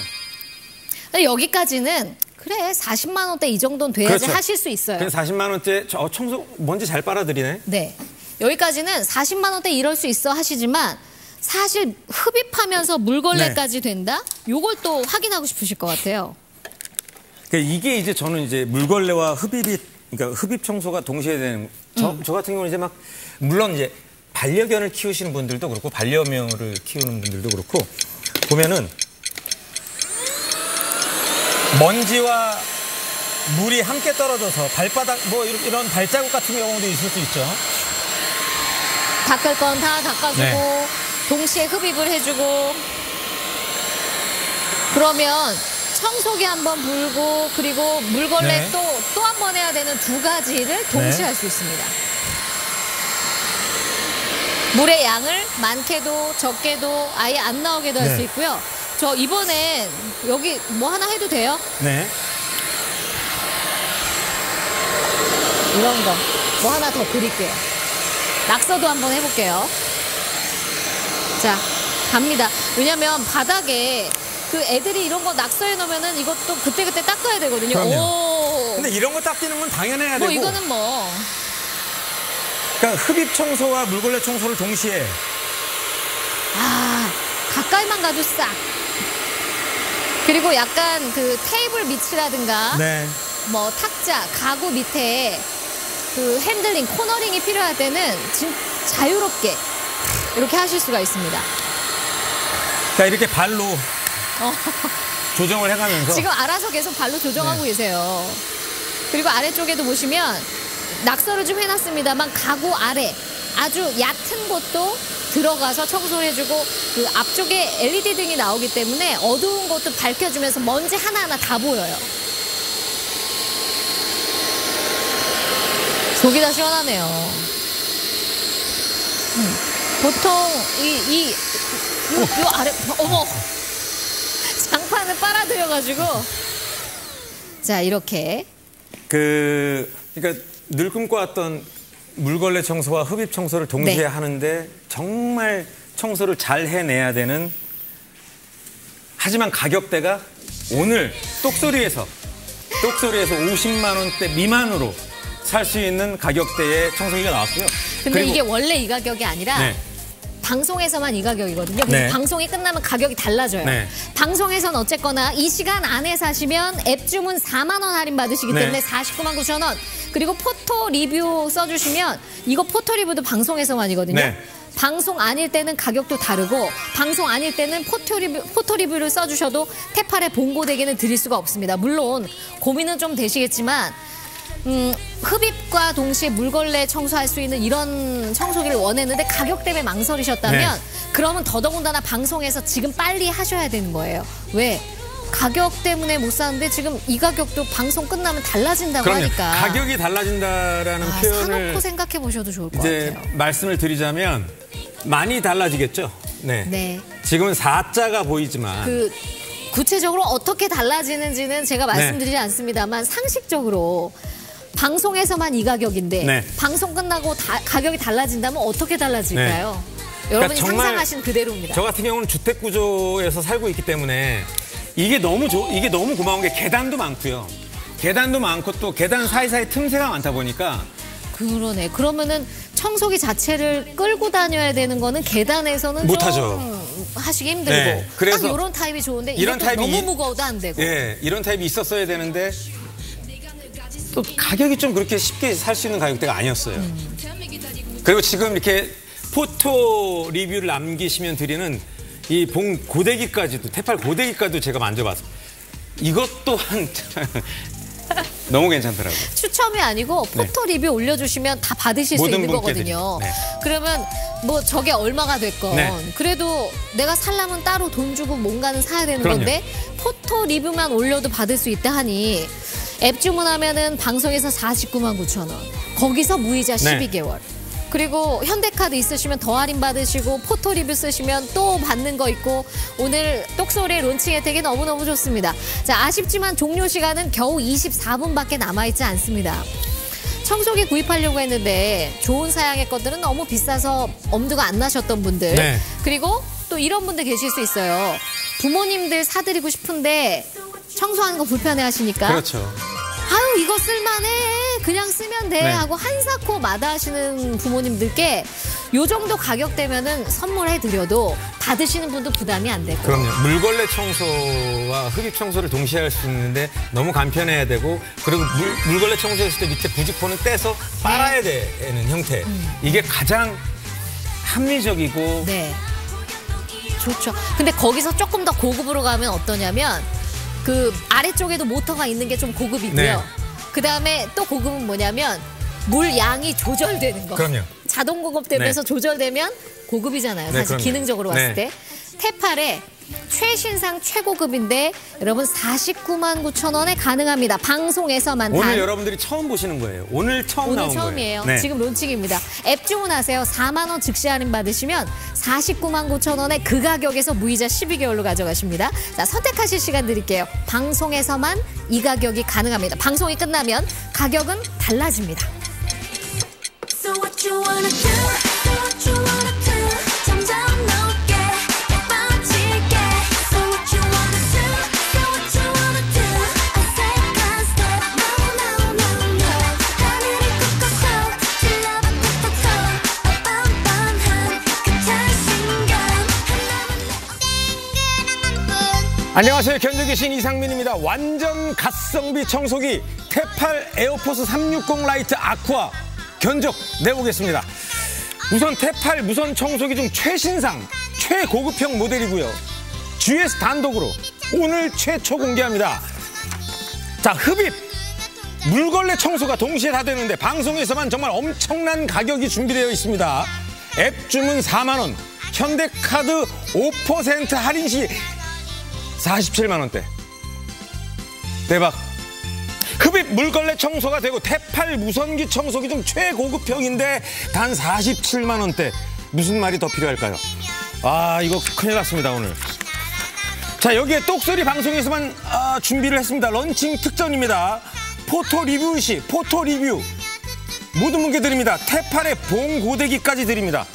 여기까지는 그래 40만 원대 이 정도는 돼야지 그렇죠. 하실 수 있어요. 그냥 40만 원대 저 청소 먼지 잘 빨아들이네. 네. 여기까지는 40만 원대 이럴 수 있어 하시지만 사실 흡입하면서 물걸레까지 된다? 요걸 또 확인하고 싶으실 것 같아요. 그러니까 이게 이제 저는 이제 물걸레와 흡입이 그러니까 흡입 청소가 동시에 되는 저, 음. 저 같은 경우는 이제 막 물론 이제 반려견을 키우시는 분들도 그렇고 반려묘를 키우는 분들도 그렇고 보면은 먼지와 물이 함께 떨어져서 발바닥 뭐 이런, 이런 발자국 같은 경우도 있을 수 있죠. 닦을 건 다 닦아주고 네. 동시에 흡입을 해주고 그러면 청소기 한 번 불고 그리고 물걸레 네. 또또 한 번 해야 되는 두 가지를 동시에 네. 할수 있습니다. 물의 양을 많게도 적게도 아예 안 나오게도 할수 네. 있고요. 저 이번엔 여기 뭐 하나 해도 돼요? 네. 이런 거 뭐 하나 더 그릴게요. 낙서도 한번 해볼게요. 자, 갑니다. 왜냐면 바닥에 그 애들이 이런 거 낙서해 놓으면은 이것도 그때그때 닦아야 되거든요. 그럼요. 오. 근데 이런 거 닦이는 건 당연해야 뭐 되고. 이거는 뭐 그러니까 흡입 청소와 물걸레 청소를 동시에 아, 가까이만 가도 싹. 그리고 약간 그 테이블 밑이라든가 네. 뭐 탁자, 가구 밑에 그 핸들링, 코너링이 필요할 때는 진 자유롭게 이렇게 하실 수가 있습니다. 그러니까 이렇게 발로 어. 조정을 해가면서 지금 알아서 계속 발로 조정하고 계세요. 그리고 아래쪽에도 보시면 낙서를 좀 해놨습니다만 가구 아래 아주 얕은 곳도 들어가서 청소를 해주고 그 앞쪽에 LED 등이 나오기 때문에 어두운 곳도 밝혀주면서 먼지 하나하나 다 보여요. 속이 다 시원하네요. 음, 보통 이, 이, 요, 요 아래, 어머! 장판을 빨아들여가지고 자 이렇게 그 그러니까 늘 꿈꿔왔던 물걸레 청소와 흡입 청소를 동시에 네. 하는데 정말 청소를 잘 해내야 되는 하지만 가격대가 오늘 똑소리에서 똑소리에서 50만 원대 미만으로 살 수 있는 가격대의 청소기가 나왔고요. 근데 그리고- 이게 원래 이 가격이 아니라 네. 방송에서만 이 가격이거든요. 네. 방송이 끝나면 가격이 달라져요. 네. 방송에선 어쨌거나 이 시간 안에 사시면 앱 주문 4만 원 할인 받으시기 네. 때문에 49만 9천 원. 그리고 photo 리뷰 써주시면 이거 photo 리뷰도 방송에서만이거든요. 네. 방송 아닐 때는 가격도 다르고 방송 아닐 때는 photo 리뷰, photo 리뷰를 써주셔도 테팔의 봉고데기는 드릴 수가 없습니다. 물론 고민은 좀 되시겠지만 음, 흡입과 동시에 물걸레 청소할 수 있는 이런 청소기를 원했는데 가격 때문에 망설이셨다면 네. 그러면 더더군다나 방송에서 지금 빨리 하셔야 되는 거예요. 왜? 가격 때문에 못 사는데 지금 이 가격도 방송 끝나면 달라진다고 그럼요. 하니까 가격이 달라진다라는 아, 표현을 사놓고 생각해 보셔도 좋을 것 같아요. 말씀을 드리자면 많이 달라지겠죠. 네. 네. 지금은 4자가 보이지만 그 구체적으로 어떻게 달라지는지는 제가 네. 말씀드리지 않습니다만 상식적으로 방송에서만 이 가격인데 네. 방송 끝나고 다- 가격이 달라진다면 어떻게 달라질까요? 여러분이 그러니까 상상하신 그대로입니다. 저 같은 경우는 주택 구조에서 살고 있기 때문에 이게 너무 좋 이게 너무 고마운 게 계단도 많고요. 계단도 많고 또 계단 사이사이 틈새가 많다 보니까 그러네. 그러면은 청소기 자체를 끌고 다녀야 되는 거는 계단에서는 못하죠. 좀 하시기 힘들고 네, 그래서 딱 이런 타입이 좋은데 이런 타입이 너무 이- 무거워도 안 되고 예 이런 타입이 있었어야 되는데 또 가격이 좀 그렇게 쉽게 살 수 있는 가격대가 아니었어요. 그리고 지금 이렇게 포토 리뷰를 남기시면 드리는 이 봉 고데기까지도 테팔 고데기까지도 제가 만져봤어요. 이것 또한 너무 괜찮더라고요. 추첨이 아니고 포토 리뷰 올려주시면 다 받으실 수 네. 있는 거거든요. 네. 그러면 뭐 저게 얼마가 됐건 네. 그래도 내가 살려면 따로 돈 주고 뭔가는 사야 되는 그럼요. 건데 포토 리뷰만 올려도 받을 수 있다 하니 앱 주문하면은 방송에서 49만 9천 원 거기서 무이자 네. 12개월 그리고 현대카드 있으시면 더 할인 받으시고 포토 리뷰 쓰시면 또 받는 거 있고 오늘 똑소리 론칭 혜택이 너무너무 좋습니다. 자, 아쉽지만 종료 시간은 겨우 24분밖에 남아있지 않습니다. 청소기 구입하려고 했는데 좋은 사양의 것들은 너무 비싸서 엄두가 안 나셨던 분들 네. 그리고 또 이런 분들 계실 수 있어요. 부모님들 사드리고 싶은데 청소하는 거 불편해 하시니까 그렇죠. 아유 이거 쓸만해. 그냥 쓰면 돼. 네. 하고 한사코 마다하시는 부모님들께 요 정도 가격대면은 선물해 드려도 받으시는 분도 부담이 안 되고. 그럼요. 물걸레 청소와 흡입 청소를 동시에 할 수 있는데 너무 간편해야 되고 그리고 물, 물걸레 청소했을 때 밑에 부직포는 떼서 빨아야 되는 형태. 이게 가장 합리적이고 네. 좋죠. 근데 거기서 조금 더 고급으로 가면 어떠냐면 그 아래쪽에도 모터가 있는 게 좀 고급이고요 네. 그 다음에 또 고급은 뭐냐면 물 양이 조절되는 거 그럼요. 자동 공급 되면서 네. 조절되면 고급이잖아요. 네, 사실 그럼요. 기능적으로 봤을 네. 때. 테팔의 최신상 최고급인데 여러분 49만 9천 원에 가능합니다. 방송에서만 오늘 단. 여러분들이 처음 보시는 거예요. 오늘 처음 오늘 나온 처음이에요. 거예요. 네. 지금 론칭입니다. 앱 주문하세요. 4만 원 즉시 할인 받으시면 49만 9천 원에 그 가격에서 무이자 12개월로 가져가십니다. 자, 선택하실 시간 드릴게요. 방송에서만 이 가격이 가능합니다. 방송이 끝나면 가격은 달라집니다. So 안녕하세요. 견적의 신 이상민입니다. 완전 가성비 청소기 테팔 에어포스 360 라이트 아쿠아 견적 내보겠습니다. 우선 테팔 무선 청소기 중 최신상 최고급형 모델이고요. GS 단독으로 오늘 최초 공개합니다. 자, 흡입 물걸레 청소가 동시에 다 되는데 방송에서만 정말 엄청난 가격이 준비되어 있습니다. 앱 주문 4만 원, 현대카드 5% 할인 시 47만 원대. 대박. 흡입 물걸레 청소가 되고 테팔 무선기 청소기 중 최고급형인데 단 47만 원대. 무슨 말이 더 필요할까요? 아 이거 큰일 났습니다 오늘. 자 여기에 똑소리 방송에서만 아, 준비를 했습니다. 런칭 특전입니다. 포토 리뷰 시 포토 리뷰 모든 분께 드립니다. 테팔의 봉고데기까지 드립니다.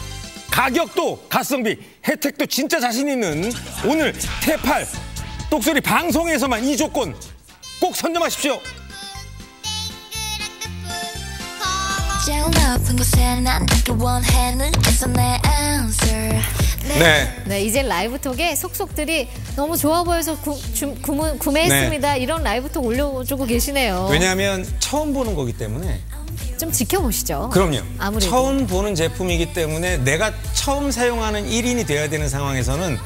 가격도 가성비 혜택도 진짜 자신 있는 오늘 테팔 똑소리 방송에서만 이 조건 꼭 선점하십시오. answer 네. 네, 이제 라이브 톡에 속속들이 너무 좋아 보여서 구, 주, 구문, 구매했습니다. 이런 라이브 톡 올려주고 계시네요. 왜냐하면 처음 보는 거기 때문에 좀 지켜보시죠. 그럼요. 아무래도. 처음 보는 제품이기 때문에 내가 처음 사용하는 1인이 돼야 되는 상황에서는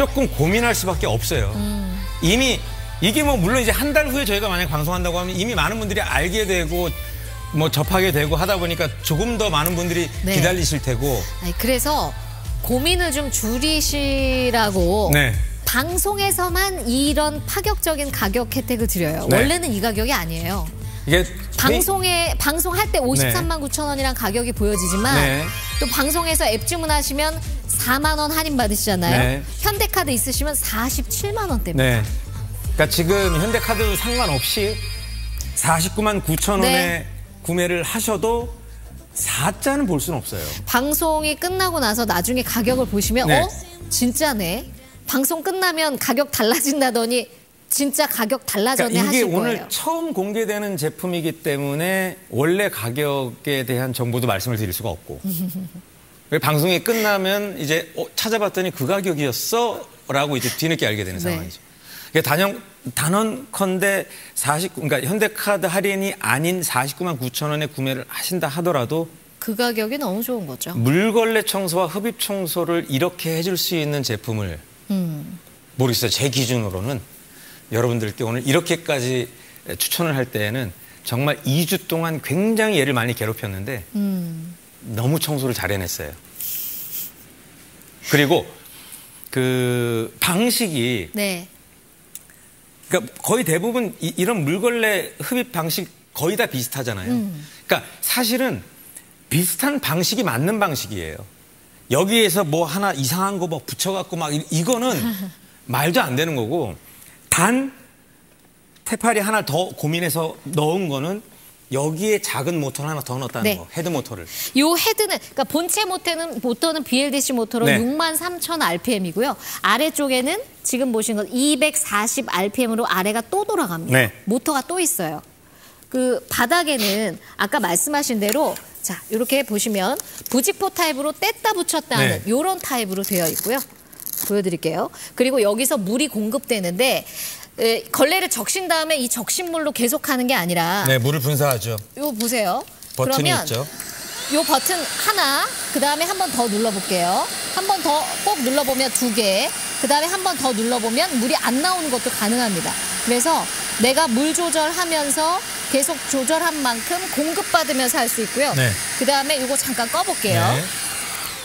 조금 고민할 수밖에 없어요. 음. 이미 이게 뭐 물론 이제 한 달 후에 저희가 만약 방송한다고 하면 이미 많은 분들이 알게 되고 뭐 접하게 되고 하다 보니까 조금 더 많은 분들이 네. 기다리실 테고 아니, 그래서 고민을 좀 줄이시라고 네. 방송에서만 이런 파격적인 가격 혜택을 드려요. 네. 원래는 이 가격이 아니에요. 이게 방송에 방송할 때 53만 9천 원이란 가격이 보여지지만 네. 또 방송에서 앱 주문하시면 4만 원 할인 받으시잖아요. 네. 현대카드 있으시면 47만 원대입니다. 네. 그러니까 지금 현대카드 상관없이 49만 9천 원에 네. 구매를 하셔도 4자는 볼 수는 없어요. 방송이 끝나고 나서 나중에 가격을 보시면 네. 어 진짜네. 방송 끝나면 가격 달라진다더니 진짜 가격 달라졌네 그러니까 이게 하실 오늘 거예요. 처음 공개되는 제품이기 때문에 원래 가격에 대한 정보도 말씀을 드릴 수가 없고 왜 방송이 끝나면 이제 어, 찾아봤더니 그 가격이었어라고 이제 뒤늦게 알게 되는 네. 상황이죠. 이게 단연 단언컨대 40 그러니까 현대카드 할인이 아닌 49만 9천 원에 구매를 하신다 하더라도 그 가격이 너무 좋은 거죠. 물걸레 청소와 흡입 청소를 이렇게 해줄 수 있는 제품을 음. 모르겠어요. 제 기준으로는 여러분들께 오늘 이렇게까지 추천을 할 때에는 정말 2주 동안 굉장히 얘를 많이 괴롭혔는데 음. 너무 청소를 잘 해냈어요. 그리고 그 방식이 네. 그러니까 거의 대부분 이, 런 물걸레 흡입 방식 거의 다 비슷하잖아요. 음. 그러니까 사실은 비슷한 방식이 맞는 방식이에요. 여기에서 뭐 하나 이상한 거뭐 붙여갖고 막 이- 이거는 말도 안 되는 거고 단 테팔이 하나 더 고민해서 넣은 거는 여기에 작은 모터를 하나 더 넣었다는 네. 거 헤드 모터를 요 헤드는 그러니까 본체 모터는 모터는 BLDC 모터로 네. 63,000 RPM이고요. 아래쪽에는 지금 보신 건240 RPM으로 아래가 또 돌아갑니다. 네. 모터가 또 있어요. 그 바닥에는 아까 말씀하신 대로 자 이렇게 보시면 부직포 타입으로 뗐다 붙였다 하는 네. 요런 타입으로 되어 있고요. 보여드릴게요. 그리고 여기서 물이 공급되는데 에, 걸레를 적신 다음에 이 적신물로 계속 하는 게 아니라 네 물을 분사하죠. 요 보세요. 버튼이 그러면 있죠. 요 버튼 하나, 그 다음에 한 번 더 눌러볼게요. 한 번 더 꼭 눌러보면 두 개, 그 다음에 한 번 더 눌러보면 물이 안 나오는 것도 가능합니다. 그래서 내가 물 조절하면서 계속 조절한 만큼 공급받으면서 할 수 있고요. 네. 그 다음에 요거 잠깐 꺼볼게요. 네.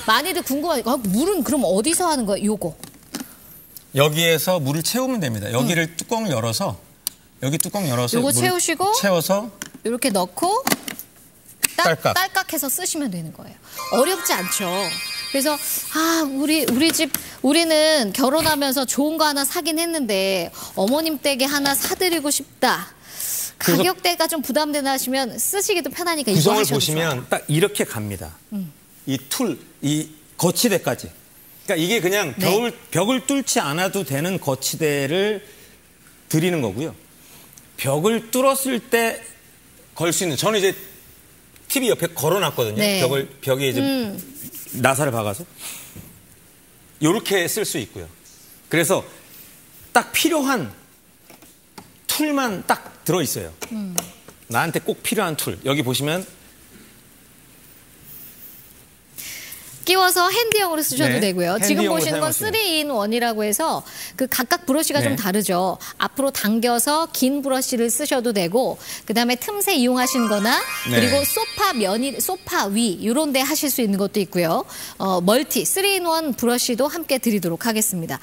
많이들 궁금하니까 아, 물은 그럼 어디서 하는 거예요? 요거. 여기에서 물을 채우면 됩니다. 여기를 뚜껑을 열어서 여기 뚜껑 열어서 요거 채우시고 채워서 이렇게 넣고 딸, 딸깍. 딸깍해서 쓰시면 되는 거예요. 어렵지 않죠. 그래서 아 우리 우리 집 우리는 결혼하면서 좋은 거 하나 사긴 했는데 어머님 댁에 하나 사드리고 싶다. 가격대가 좀 부담되나 하시면 쓰시기도 편하니까 이거 구성을 하셔도 보시면 좋아요. 음. 딱 이렇게 갑니다. 이 툴, 이 거치대까지. 그러니까 이게 그냥 네. 벽을, 벽을 뚫지 않아도 되는 거치대를 드리는 거고요. 벽을 뚫었을 때 걸 수 있는, 저는 이제 TV 옆에 걸어놨거든요. 네. 벽을, 벽에 이제 음. 나사를 박아서. 이렇게 쓸 수 있고요. 그래서 딱 필요한 툴만 딱 들어 있어요. 음. 나한테 꼭 필요한 툴. 여기 보시면 끼워서 handy형으로 쓰셔도 네, 되고요. 지금 보시는 건 사용하시면. 3in 1이라고 해서 그 각각 브러쉬가 좀 네. 다르죠. 앞으로 당겨서 긴 브러쉬를 쓰셔도 되고 그다음에 틈새 이용하신 거나 네. 그리고 소파 면이 소파 위 이런 데 하실 수 있는 것도 있고요. 어, 멀티 3in 1 브러쉬도 함께 드리도록 하겠습니다.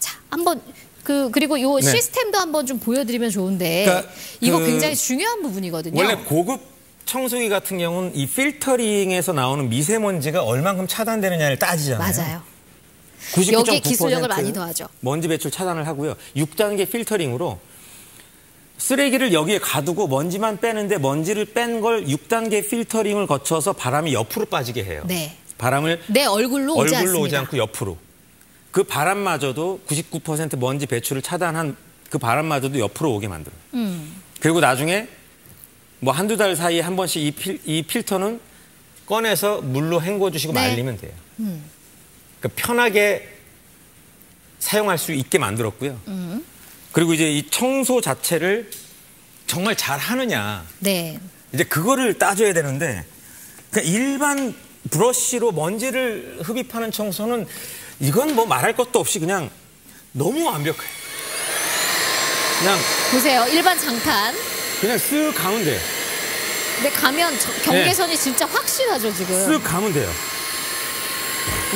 자, 한번 그 그리고 요 네. 시스템도 한번 좀 보여드리면 좋은데 그러니까 이거 그 굉장히 중요한 부분이거든요. 원래 고급 청소기 같은 경우는 이 필터링에서 나오는 미세먼지가 얼만큼 차단되느냐를 따지잖아요. 맞아요. 99.9% 여기에 기술력을 많이 더하죠. 먼지 배출 차단을 하고요. 6단계 필터링으로 쓰레기를 여기에 가두고 먼지만 빼는데 먼지를 뺀 걸 6단계 필터링을 거쳐서 바람이 옆으로 빠지게 해요. 네. 바람을 내 얼굴로 오지 얼굴로 오지. 않고 옆으로. 그 바람마저도 99% 먼지 배출을 차단한 그 바람마저도 옆으로 오게 만들어요. 음. 그리고 나중에 뭐 한두 달 사이에 한 번씩 이, 필, 이 필터는 꺼내서 물로 헹궈 주시고 네. 말리면 돼요. 그러니까 편하게 사용할 수 있게 만들었고요. 그리고 이제 이 청소 자체를 정말 잘 하느냐. 네. 이제 그거를 따져야 되는데 그러니까 일반 브러쉬로 먼지를 흡입하는 청소는 이건 뭐 말할 것도 없이 그냥 너무 완벽해. 그냥 보세요. 일반 장판. 그냥 쓱 가면 돼요. 근데 가면 저- 경계선이 진짜 확실하죠 지금. 쓱 가면 돼요.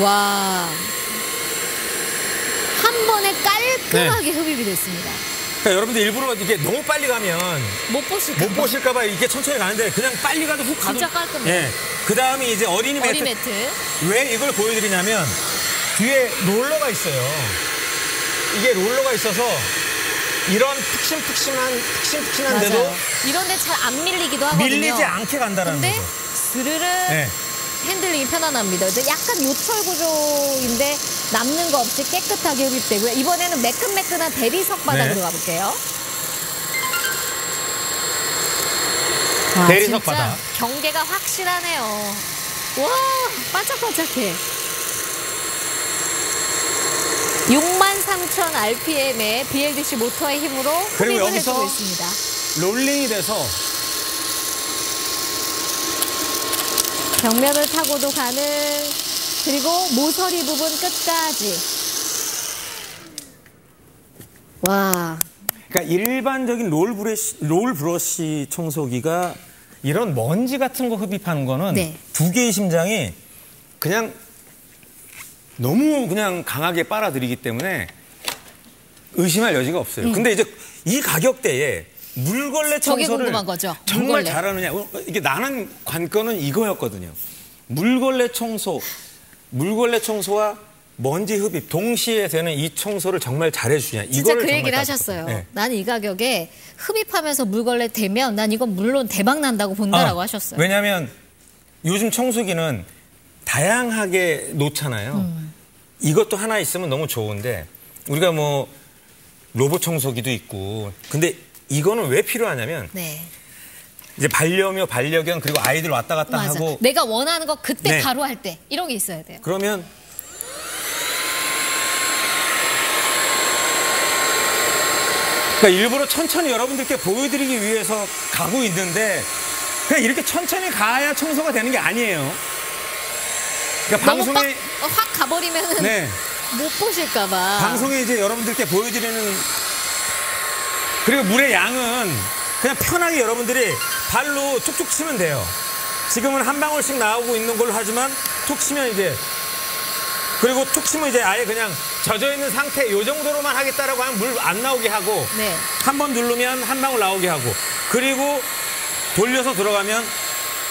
와. 한 번에 네. 깔끔하게 흡입이 됐습니다. 그러니까 여러분들 일부러 이게 너무 빨리 가면 못 보실까 못 보실까 봐 이게 천천히 가는데 그냥 빨리 가도 훅 가도 진짜 깔끔해요. 예. 그 다음에 이제 어린이 매트. 어리 매트. 왜 이걸 보여 드리냐면 뒤에 롤러가 있어요. 이게 롤러가 있어서 이런 푹신푹신한 푹신푹신한 데도 맞아요. 이런데 잘 안 밀리기도 하거든요. 밀리지 않게 간다라는 근데 거죠. 스르르 네. 핸들링이 편안합니다. 약간 요철 구조인데 남는 거 없이 깨끗하게 흡입되고요. 이번에는 매끈매끈한 대리석 바닥으로 네. 가볼게요. 와, 대리석 바닥. 경계가 확실하네요. 와 반짝반짝해. 63,000 RPM의 BLDC 모터의 힘으로 그리고 여기서 있습니다. 롤링이 돼서 벽면을 타고도 가는 그리고 모서리 부분 끝까지 와 그러니까 일반적인 롤 브러쉬, 롤 브러쉬 청소기가 이런 먼지 같은 거 흡입하는 거는 네. 두 개의 심장이 그냥 너무 그냥 강하게 빨아들이기 때문에 의심할 여지가 없어요. 근데 이제 이 가격대에 물걸레 청소를. 정말 물걸레. 잘하느냐. 어, 이게 나는 관건은 이거였거든요. 물걸레 청소, 물걸레 청소와 먼지 흡입 동시에 되는 이 청소를 정말 잘해주냐. 진짜 그 얘기를. 하셨어요. 네. 난이 가격에 흡입하면서 물걸레 되면 난 이건 물론 대박 난다고 본다라고 아, 하셨어요. 왜냐하면 요즘 청소기는 다양하게 놓잖아요. 음. 이것도 하나 있으면 너무 좋은데 우리가 뭐 로봇 청소기도 있고 근데 이거는 왜 필요하냐면 네. 이제 반려묘, 반려견 그리고 아이들 왔다 갔다 맞아. 하고 내가 원하는 거 그때 네. 바로 할 때 이런 게 있어야 돼요. 그러면 그러니까 일부러 천천히 여러분들께 보여드리기 위해서 가고 있는데 그냥 이렇게 천천히 가야 청소가 되는 게 아니에요. 그러니까 방송에 어, 확 가버리면 네 못 보실까 봐. 방송에 이제 여러분들께 보여드리는 그리고 물의 양은 그냥 편하게 여러분들이 발로 툭툭 치면 돼요. 지금은 한 방울씩 나오고 있는 걸로 하지만 툭 치면 이제 그리고 툭 치면 이제 아예 그냥 젖어 있는 상태 요 정도로만 하겠다라고 하면 물 안 나오게 하고 네. 한번 누르면 한 방울 나오게 하고 그리고 돌려서 들어가면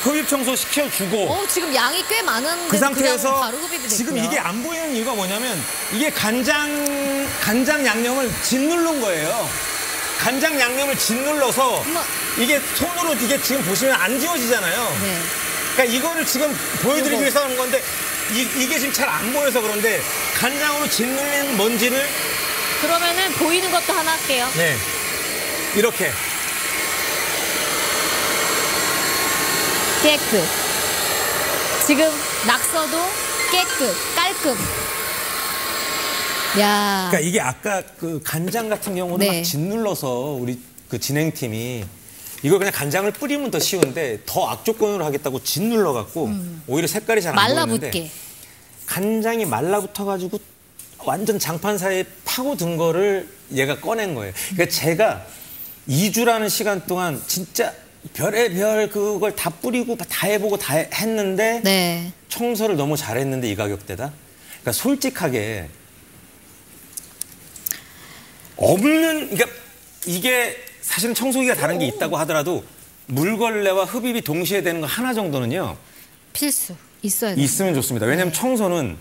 흡입 청소 시켜주고 어, 지금 양이 꽤 많은데 그 상태에서. 지금 이게 안 보이는 이유가 뭐냐면 이게 간장 간장 양념을 짓누른 거예요. 간장 양념을 짓눌러서. 이게 손으로 이게 지금 보시면 안 지워지잖아요. 네. 그러니까 이거를 지금 보여드리기 이거. 위해서 하는 건데 이, 게 지금 잘 안 보여서 그런데 간장으로 짓눌린 먼지를 그러면은 보이는 것도 하나 할게요. 네 이렇게 깨끗. 지금 낙서도 깨끗, 깔끔. 야. 그러니까 이게 아까 그 간장 같은 경우는 네. 막 짓눌러서 우리 그 진행팀이 이걸 그냥 간장을 뿌리면 더 쉬운데 더 악조건으로 하겠다고 짓눌러 갖고 오히려 색깔이 잘 안 보이는데 음. 간장이 말라붙어 가지고 완전 장판 사이에 파고든 거를 얘가 꺼낸 거예요. 그러니까 제가 2주라는 시간 동안 진짜 별의 별 그걸 다 뿌리고 다 해보고 다 해- 했는데 네. 청소를 너무 잘했는데 이 가격대다. 그러니까 솔직하게 없는 그러니까 이게 사실은 청소기가 다른 게 있다고 하더라도 물걸레와 흡입이 동시에 되는 거 하나 정도는요 필수. 있어야 돼. 있으면 좋습니다. 왜냐하면 청소는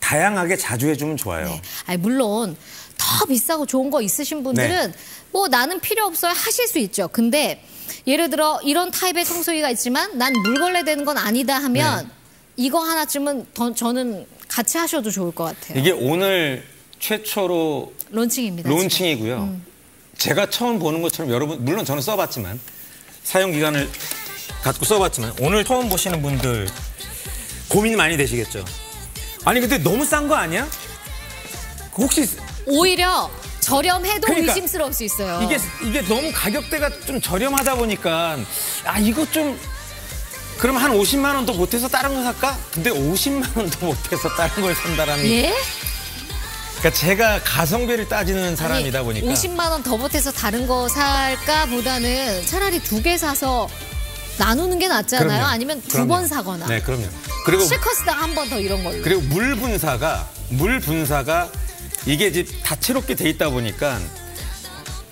다양하게 자주 해주면 좋아요. 네. 아니, 물론 더 비싸고 좋은 거 있으신 분들은 네. 뭐 나는 필요 없어요 하실 수 있죠. 근데 예를 들어 이런 타입의 청소기가 있지만 난 물걸레 되는 건 아니다 하면 네. 이거 하나쯤은 더, 저는 같이 하셔도 좋을 것 같아요. 이게 오늘 최초로 론칭입니다. 론칭이고요. 음. 제가 처음 보는 것처럼 여러분 물론 저는 써봤지만 사용 기간을 갖고 써봤지만 오늘 처음 보시는 분들 고민 많이 되시겠죠. 아니 근데 너무 싼 거 아니야? 혹시 오히려 저렴해도 그러니까 의심스러울 수 있어요. 이게 이게 너무 가격대가 좀 저렴하다 보니까 아 이거 좀 그럼 한 50만 원 더 못해서 다른 거 살까? 근데 50만 원 더 못해서 다른 걸 산다라는 예? 그러니까 제가 가성비를 따지는 사람이다 아니, 보니까 50만 원더 보태서 다른 거 살까 보다는 차라리 두 개 사서 나누는 게 낫잖아요. 그럼요. 아니면 두. 번 사거나. 네, 그럼요. 그리고 실커스당 한번 더 이런 걸로. 그리고 물 분사가 물 분사가 이게 이제 다채롭게 돼 있다 보니까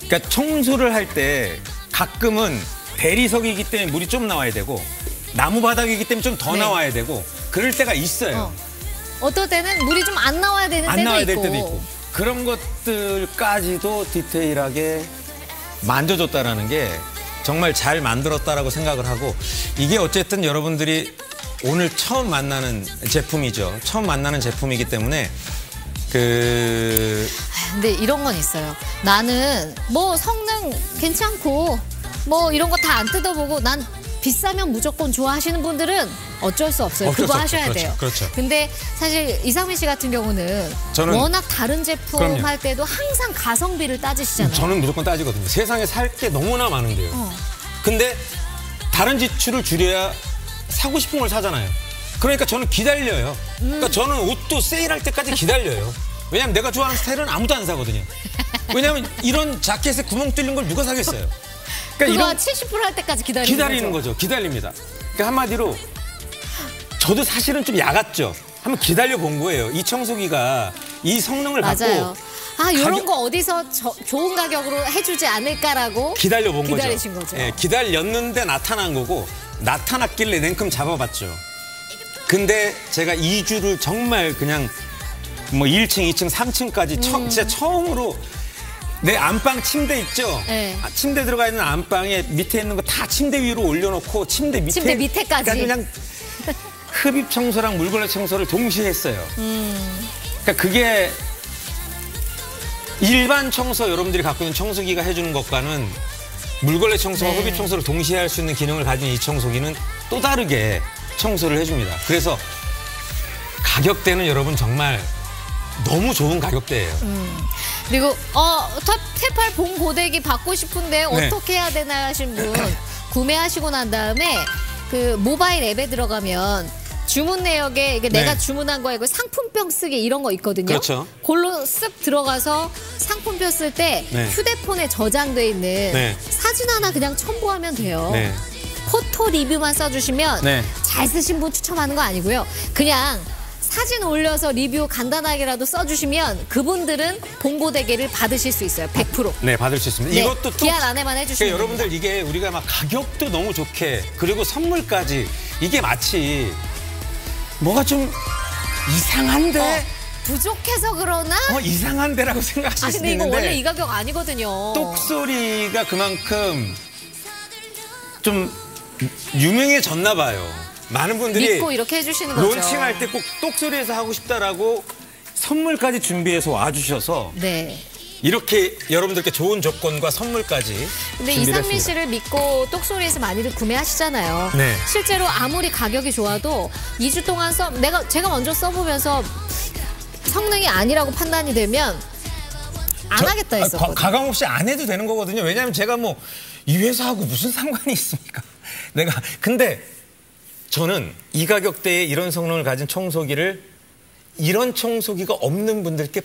그러니까 청소를 할 때 가끔은 대리석이기 때문에 물이 좀 나와야 되고 나무 바닥이기 때문에 좀 더 네. 나와야 되고 그럴 때가 있어요. 어. 어떨 때는 물이 좀 안 나와야 되는 안 때도 나와야 될 있고. 때도 있고 그런 것들까지도 디테일하게 만져줬다라는 게 정말 잘 만들었다라고 생각을 하고 이게 어쨌든 여러분들이 오늘 처음 만나는 제품이죠. 처음 만나는 제품이기 때문에 그 근데 이런 건 있어요. 나는 뭐 성능 괜찮고 뭐 이런 거 다 안 뜯어보고 난 비싸면 무조건 좋아하시는 분들은 어쩔 수 없어요. 어쩔 그거 수. 하셔야 그렇죠. 돼요. 그렇죠. 근데 사실 이상민 씨 같은 경우는 워낙 다른 제품 그럼요. 할 때도 항상 가성비를 따지시잖아요. 저는 무조건 따지거든요. 세상에 살 게 너무나 많은데요. 어. 근데 다른 지출을 줄여야 사고 싶은 걸 사잖아요. 그러니까 저는 기다려요. 그러니까 저는 옷도 세일할 때까지 기다려요. 왜냐면 내가 좋아하는 스타일은 아무도 안 사거든요. 왜냐면 이런 자켓에 구멍 뚫린 걸 누가 사겠어요. 그러니까 이런 70%할 때까지 기다리는, 기다리는 거죠. 기다립니다. 그러니까 한마디로 저도 사실은 좀 야갔죠. 한번 기다려 본 거예요. 이 청소기가 이 성능을 맞아요. 갖고 아 이런 거 어디서 저- 좋은 가격으로 해주지 않을까라고 기다려 본 거죠. 기다리신 거죠. 예, 기다렸는데 나타난 거고 나타났길래 냉큼 잡아봤죠. 근데 제가 2주를 정말 그냥 뭐 1층, 2층, 3층까지 음. 진짜 처음으로 내 안방 침대 있죠? 네. 아, 침대 들어가 있는 안방에 밑에 있는 거 다 침대 위로 올려놓고 침대 밑에 침대 밑에까지. 그러니까 그냥 흡입 청소랑 물걸레 청소를 동시에 했어요. 음. 그러니까 그게 일반 청소 여러분들이 갖고 있는 청소기가 해주는 것과는 물걸레 청소와 네. 흡입 청소를 동시에 할 수 있는 기능을 가진 이 청소기는 또 다르게 청소를 해줍니다. 그래서 가격대는 여러분 정말 너무 좋은 가격대예요. 그리고 어 탭- 테팔 봉 고데기 받고 싶은데 네. 어떻게 해야 되나 하신 분 구매하시고 난 다음에 그 모바일 앱에 들어가면 주문 내역에 이게 네. 내가 주문한 거 이거 상품병 쓰기 이런 거 있거든요. 그렇죠. 골로 쓱 들어가서 상품표 쓸때 네. 휴대폰에 저장돼 있는 네. 사진 하나 그냥 첨부하면 돼요. 네. 포토 리뷰만 써주시면 네. 잘 쓰신 분 추첨하는 거 아니고요. 그냥 사진 올려서 리뷰 간단하게라도 써주시면 그분들은 봉고 대게를 받으실 수 있어요. 100%. 네, 받을 수 있습니다. 네, 이것도 또 기한 안에만 해주시면 그러니까 여러분들 이게 우리가 막 가격도 너무 좋게 그리고 선물까지 이게 마치 뭐가 좀 이상한데 됩니다. 부족해서 그러나? 어, 이상한데라고 생각하실 아 수도 근데 이거 있는데 원래 이 가격 아니거든요. 똑소리가 그만큼 좀 유명해졌나 봐요. 많은 분들이 믿고 이렇게 해주시는 거죠. 론칭할 때 꼭 똑소리에서 하고 싶다라고 선물까지 준비해서 와주셔서 네. 이렇게 여러분들께 좋은 조건과 선물까지 근데 이상민. 씨를 믿고 똑소리에서 많이들 구매하시잖아요. 네. 실제로 아무리 가격이 좋아도 2주 동안 써 내가 제가 먼저 써보면서 성능이 아니라고 판단이 되면 안 저- 하겠다 아, 했었거든요. 가- 가감 없이 안 해도 되는 거거든요. 왜냐하면 제가 뭐 이 회사하고 무슨 상관이 있습니까? 내가 근데 저는 이 가격대에 이런 성능을 가진 청소기를 이런 청소기가 없는 분들께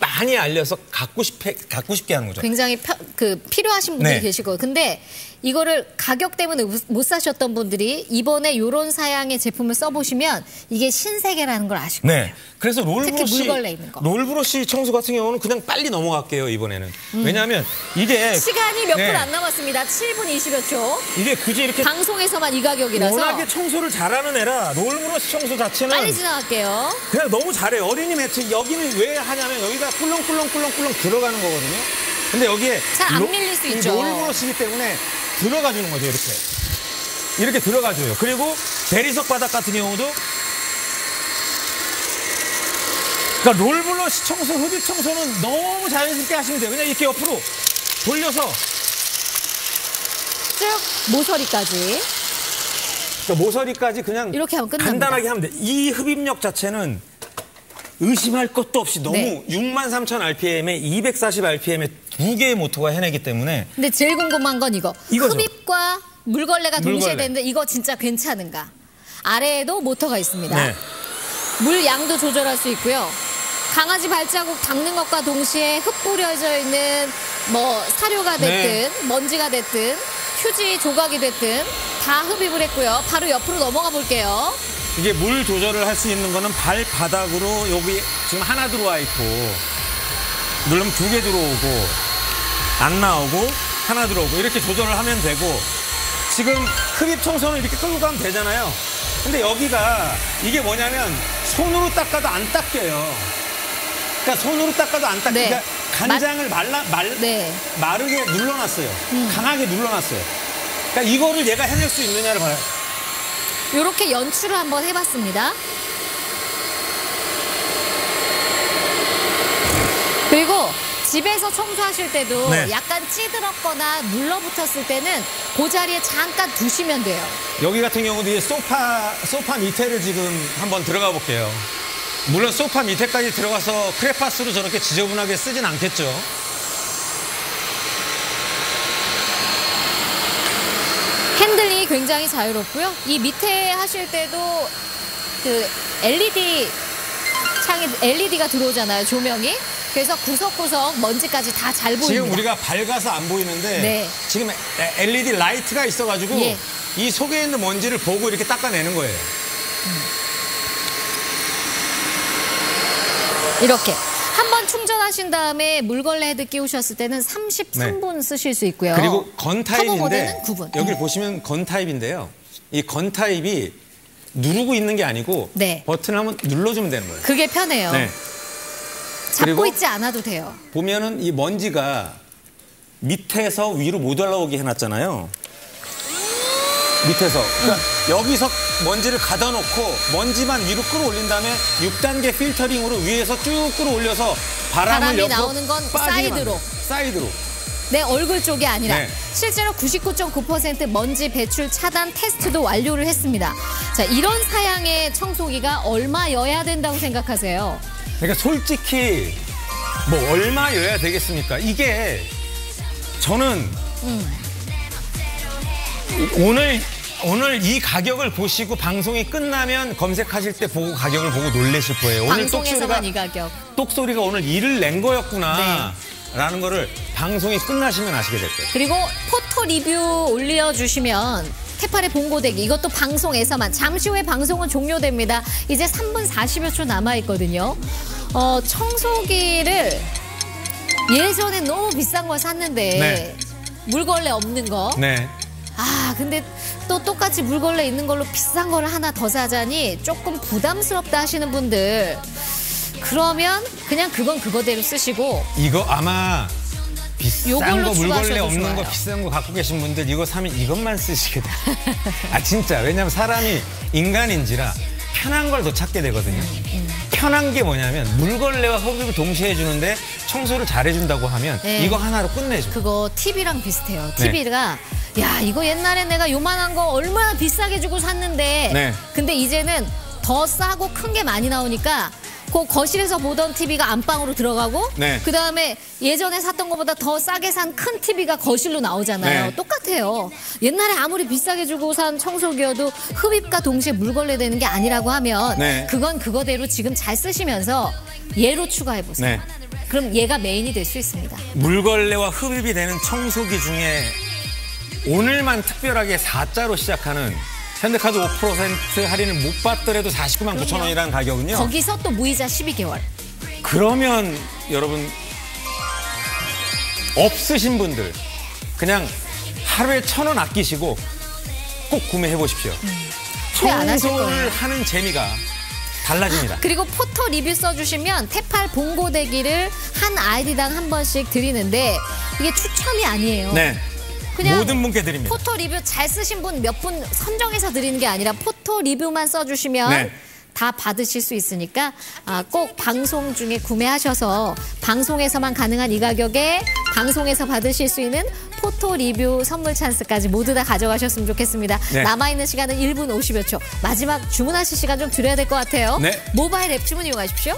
많이 알려서 갖고 싶게 갖고 싶게 하는 거죠. 굉장히 펴- 그 필요하신 분들이 네. 계시고 근데 이거를 가격 때문에 못- 못 사셨던 분들이 이번에 이런 사양의 제품을 써보시면 이게 신세계라는 걸 아실 거예요. 네. 그래서 롤브러쉬 물걸레 있는 거. 롤브러쉬 청소 같은 경우는 그냥 빨리 넘어갈게요 이번에는. 왜냐하면 이게 음. 시간이 몇분 네. 안 남았습니다. 7분 20여 초. 이게 굳이 이렇게 방송에서만 이 가격이라서 워낙에 청소를 잘하는 애라 롤브러쉬 청소 자체는 빨리 지나갈게요. 그냥 너무 잘해요. 어린이 매트 여기는 왜 하냐면 여기가 꿀렁꿀렁꿀렁꿀렁 들어가는 거거든요. 근데 여기에 잘안 로- 밀릴 수이 있죠. 롤브러시기 때문에 들어가 주는 거죠 이렇게. 이렇게 들어가 줘요. 그리고 대리석 바닥 같은 경우도 그러니까 롤브러시 청소, 흡입 청소는 너무 자연스럽게 하시면 돼요. 그냥 이렇게 옆으로 돌려서 쭉 모서리까지. 그러니까 모서리까지 그냥 이렇게 하면 끝납니다. 간단하게 하면 돼. 이 흡입력 자체는 의심할 것도 없이 너무 네. 63,000 RPM에 240 RPM에 두 개의 모터가 해내기 때문에 근데 제일 궁금한 건 이거. 이거죠. 흡입과 물걸레가 동시에 물걸레. 되는데 이거 진짜 괜찮은가? 아래에도 모터가 있습니다. 네. 물 양도 조절할 수 있고요. 강아지 발자국 닦는 것과 동시에 흙 뿌려져 있는 뭐 사료가 됐든 네. 먼지가 됐든 휴지 조각이 됐든 다 흡입을 했고요. 바로 옆으로 넘어가 볼게요. 이게 물 조절을 할 수 있는 거는 발바닥으로 여기 지금 하나 들어와 있고 누르면 두 개 들어오고 안 나오고 하나 들어오고 이렇게 조절을 하면 되고 지금 흡입 청소는 이렇게 끌고 가면 되잖아요. 근데 여기가 이게 뭐냐면 손으로 닦아도 안 닦여요. 그러니까 손으로 닦아도 안 닦여. 네. 그러니까 간장을 말라 말 네. 마르게 눌러놨어요. 강하게 눌러놨어요. 그러니까 이거를 얘가 해낼 수 있느냐를 봐요. 이렇게 연출을 한번 해봤습니다. 그리고 집에서 청소하실 때도 네. 약간 찌들었거나 눌러붙었을 때는 그 자리에 잠깐 두시면 돼요. 여기 같은 경우도 이 소파 소파 밑에를 지금 한번 들어가 볼게요. 물론 소파 밑에까지 들어가서 크레파스로 저렇게 지저분하게 쓰진 않겠죠. 핸들이 굉장히 자유롭고요. 이 밑에 하실 때도 그 LED 창에 LED가 들어오잖아요. 조명이. 그래서 구석구석 먼지까지 다 잘 보입니다. 지금 우리가 밝아서 안 보이는데 네. 지금 LED 라이트가 있어가지고 예. 이 속에 있는 먼지를 보고 이렇게 닦아내는 거예요. 이렇게 한 번 충전하신 다음에 물걸레 헤드 끼우셨을 때는 33분 쓰실 수 있고요. 네. 그리고 gun 타입인데 모델은 9분. 여기 보시면 gun 타입인데요. 이 gun 타입이 누르고 있는 게 아니고 네. 버튼을 한번 눌러주면 되는 거예요. 그게 편해요. 네. 잡고 있지 않아도 돼요. 보면은 이 먼지가 밑에서 위로 못 올라오게 해놨잖아요. 밑에서. 그러니까 여기서 먼지를 가다 놓고 먼지만 위로 끌어올린 다음에 6단계 필터링으로 위에서 쭉 끌어올려서 바람을 바람이 나오는 건 사이드로. 만들어요. 사이드로. 내 얼굴 쪽이 아니라 네. 실제로 99.9% 먼지 배출 차단 테스트도 완료를 했습니다. 자, 이런 사양의 청소기가 얼마여야 된다고 생각하세요? 그러니까 솔직히 뭐 얼마여야 되겠습니까? 이게 저는 오늘 오늘 이 가격을 보시고 방송이 끝나면 검색하실 때 보고 가격을 보고 놀라실 거예요. 오늘 방송에서만 이 똑소리가 가격. 똑소리가 오늘 일을 낸 거였구나. 네. 라는 거를 방송이 끝나시면 아시게 될 거예요. 그리고 포토 리뷰 올려주시면 테팔의 봉고대기 이것도 방송에서만 잠시 후에 방송은 종료됩니다. 이제 3분 40여 초 남아있거든요. 어, 청소기를 예전에 너무 비싼 걸 샀는데 네. 물걸레 없는 거. 네. 아 근데 또 똑같이 물걸레 있는 걸로 비싼 거를 하나 더 사자니 조금 부담스럽다 하시는 분들 그러면 그냥 그건 그거대로 쓰시고 이거 아마 비싼 거 물걸레 없는 거 좋아요. 비싼 거 갖고 계신 분들 이거 사면 이것만 쓰시게 돼요. 아 진짜 왜냐면 사람이 인간인지라 편한 걸 더 찾게 되거든요. 음, 편한 게 뭐냐면 물걸레와 흡입을 동시에 해주는데 청소를 잘해준다고 하면 네. 이거 하나로 끝내줘. 그거 TV랑 비슷해요. 네. TV가 야 이거 옛날에 내가 요만한 거 얼마나 비싸게 주고 샀는데 네. 근데 이제는 더 싸고 큰 게 많이 나오니까 그 거실에서 보던 TV가 안방으로 들어가고 네. 그다음에 예전에 샀던 것보다 더 싸게 산 큰 TV가 거실로 나오잖아요. 네. 똑같아요. 옛날에 아무리 비싸게 주고 산 청소기여도 흡입과 동시에 물걸레 되는 게 아니라고 하면 네. 그건 그거대로 지금 잘 쓰시면서 얘로 추가해 보세요. 네. 그럼 얘가 메인이 될 수 있습니다. 물걸레와 흡입이 되는 청소기 중에 오늘만 특별하게 4자로 시작하는 현대카드 5% 할인을 못 받더라도 49만 9천 원이라는 가격은요. 거기서 또 무이자 12개월. 그러면 여러분 없으신 분들 그냥 하루에 천 원 아끼시고 꼭 구매해 보십시오. 거예요. 청소를 하는 재미가 달라집니다. 그리고 포토 리뷰 써주시면 테팔 봉고대기를 한 아이디당 한 번씩 드리는데 이게 추첨이 아니에요. 네. 그냥 모든 분께 드립니다. 포토 리뷰 잘 쓰신 분몇분 선정해서 드리는 게 아니라 포토 리뷰만 써주시면 네. 다 받으실 수 있으니까 아, 꼭 방송 중에 구매하셔서 방송에서만 가능한 이 가격에 방송에서 받으실 수 있는 포토 리뷰 선물 찬스까지 모두 다 가져가셨으면 좋겠습니다. 네. 남아있는 시간은 1분 50여 초. 마지막 주문하실 시간 좀 드려야 될 것 같아요. 네. 모바일 앱 주문 이용하십시오.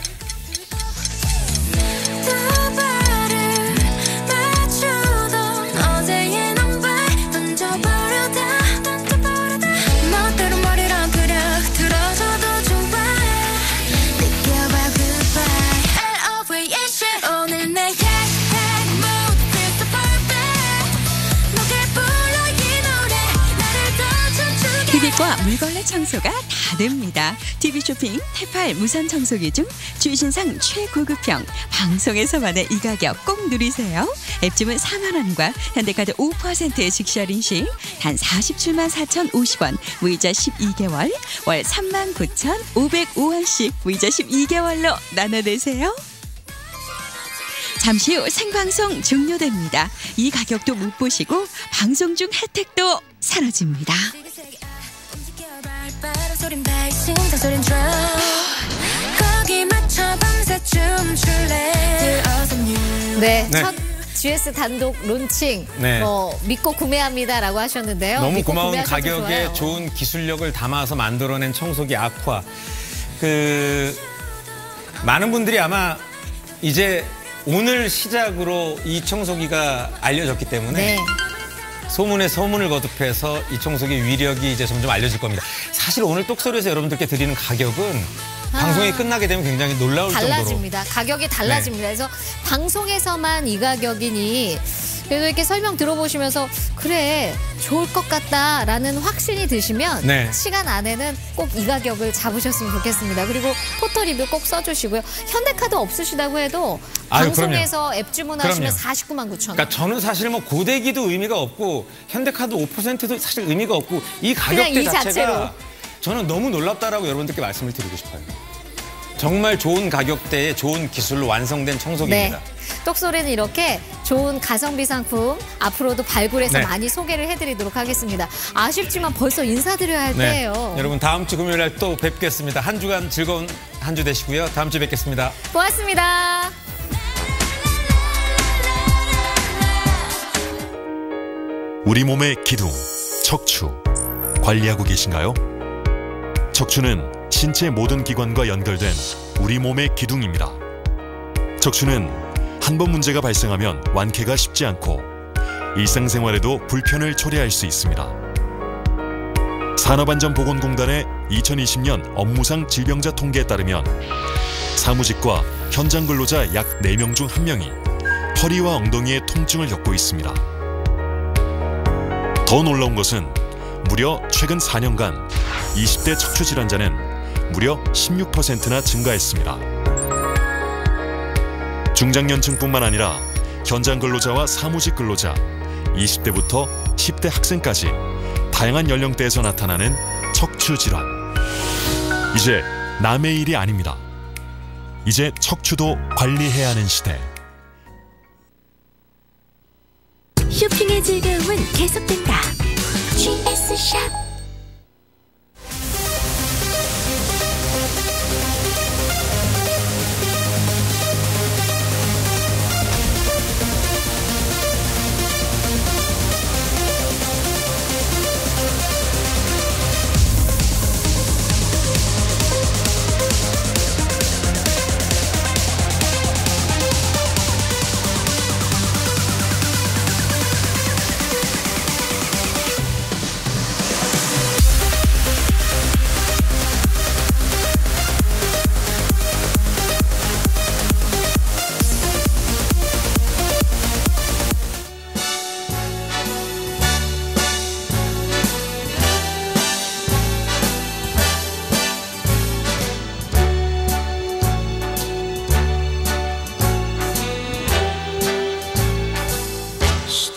물걸레 청소가 다 됩니다. TV 쇼핑 테팔 무선 청소기 중 주신상 최고급형 방송에서만의 이 가격 꼭 누리세요. 앱 주문 4만 원과 현대카드 5%의 즉시 할인 시단 47만 4,050원, 무이자 12개월, 월 3만 9,505원씩 무이자 12개월로 나눠내세요. 잠시 후 생방송 종료됩니다. 이 가격도 못 보시고 방송 중 혜택도 사라집니다. 소린 드럼 거기 맞춰 밤새 춤출래 네, 네. 첫 GS 단독 론칭 네. 뭐 믿고 구매합니다라고 하셨는데요. 너무 고마운 가격에 좋아요. 좋은 기술력을 담아서 만들어낸 청소기 아쿠아. 그 많은 분들이 아마 이제 오늘 시작으로 이 청소기가 알려졌기 때문에 네. 소문에 소문을 거듭해서 이 청소기 위력이 이제 점점 알려질 겁니다. 사실 오늘 똑소리에서 여러분들께 드리는 가격은 방송이 끝나게 되면 굉장히 놀라울 정도로 아. 달라집니다. 가격이 달라집니다. 네. 그래서 방송에서만 이 가격이니 그래서 이렇게 설명 들어보시면서 그래 좋을 것 같다라는 확신이 드시면 네. 시간 안에는 꼭 이 가격을 잡으셨으면 좋겠습니다. 그리고 포털 리뷰 꼭 써주시고요. 현대카드 없으시다고 해도 아유, 방송에서 앱 주문하시면 그럼요. 49만 9천 원. 그러니까 저는 사실 뭐 고데기도 의미가 없고 현대카드 5%도 사실 의미가 없고 이 가격대 이 자체가 자체로. 저는 너무 놀랍다라고 여러분들께 말씀을 드리고 싶어요. 정말 좋은 가격대에 좋은 기술로 완성된 청소기입니다. 네. 똑소리는 이렇게 좋은 가성비 상품 앞으로도 발굴해서 네. 많이 소개를 해드리도록 하겠습니다. 아쉽지만 벌써 인사드려야 할 네. 때예요. 여러분 다음 주 금요일 날 또 뵙겠습니다. 한 주간 즐거운 한 주 되시고요. 다음 주에 뵙겠습니다. 고맙습니다. 우리 몸의 기둥, 척추. 관리하고 계신가요? 척추는 신체 모든 기관과 연결된 우리 몸의 기둥입니다. 척추는 한 번 문제가 발생하면 완쾌가 쉽지 않고 일상생활에도 불편을 초래할 수 있습니다. 산업안전보건공단의 2020년 업무상 질병자 통계에 따르면 사무직과 현장 근로자 약 4명 중 1명이 허리와 엉덩이의 통증을 겪고 있습니다. 더 놀라운 것은 무려 최근 4년간 20대 척추 질환자는 무려 16%나 증가했습니다. 중장년층뿐만 아니라 현장 근로자와 사무직 근로자, 20대부터 10대 학생까지 다양한 연령대에서 나타나는 척추 질환. 이제 남의 일이 아닙니다. 이제 척추도 관리해야 하는 시대. 쇼핑의 즐거움은 계속된다. GS 샵.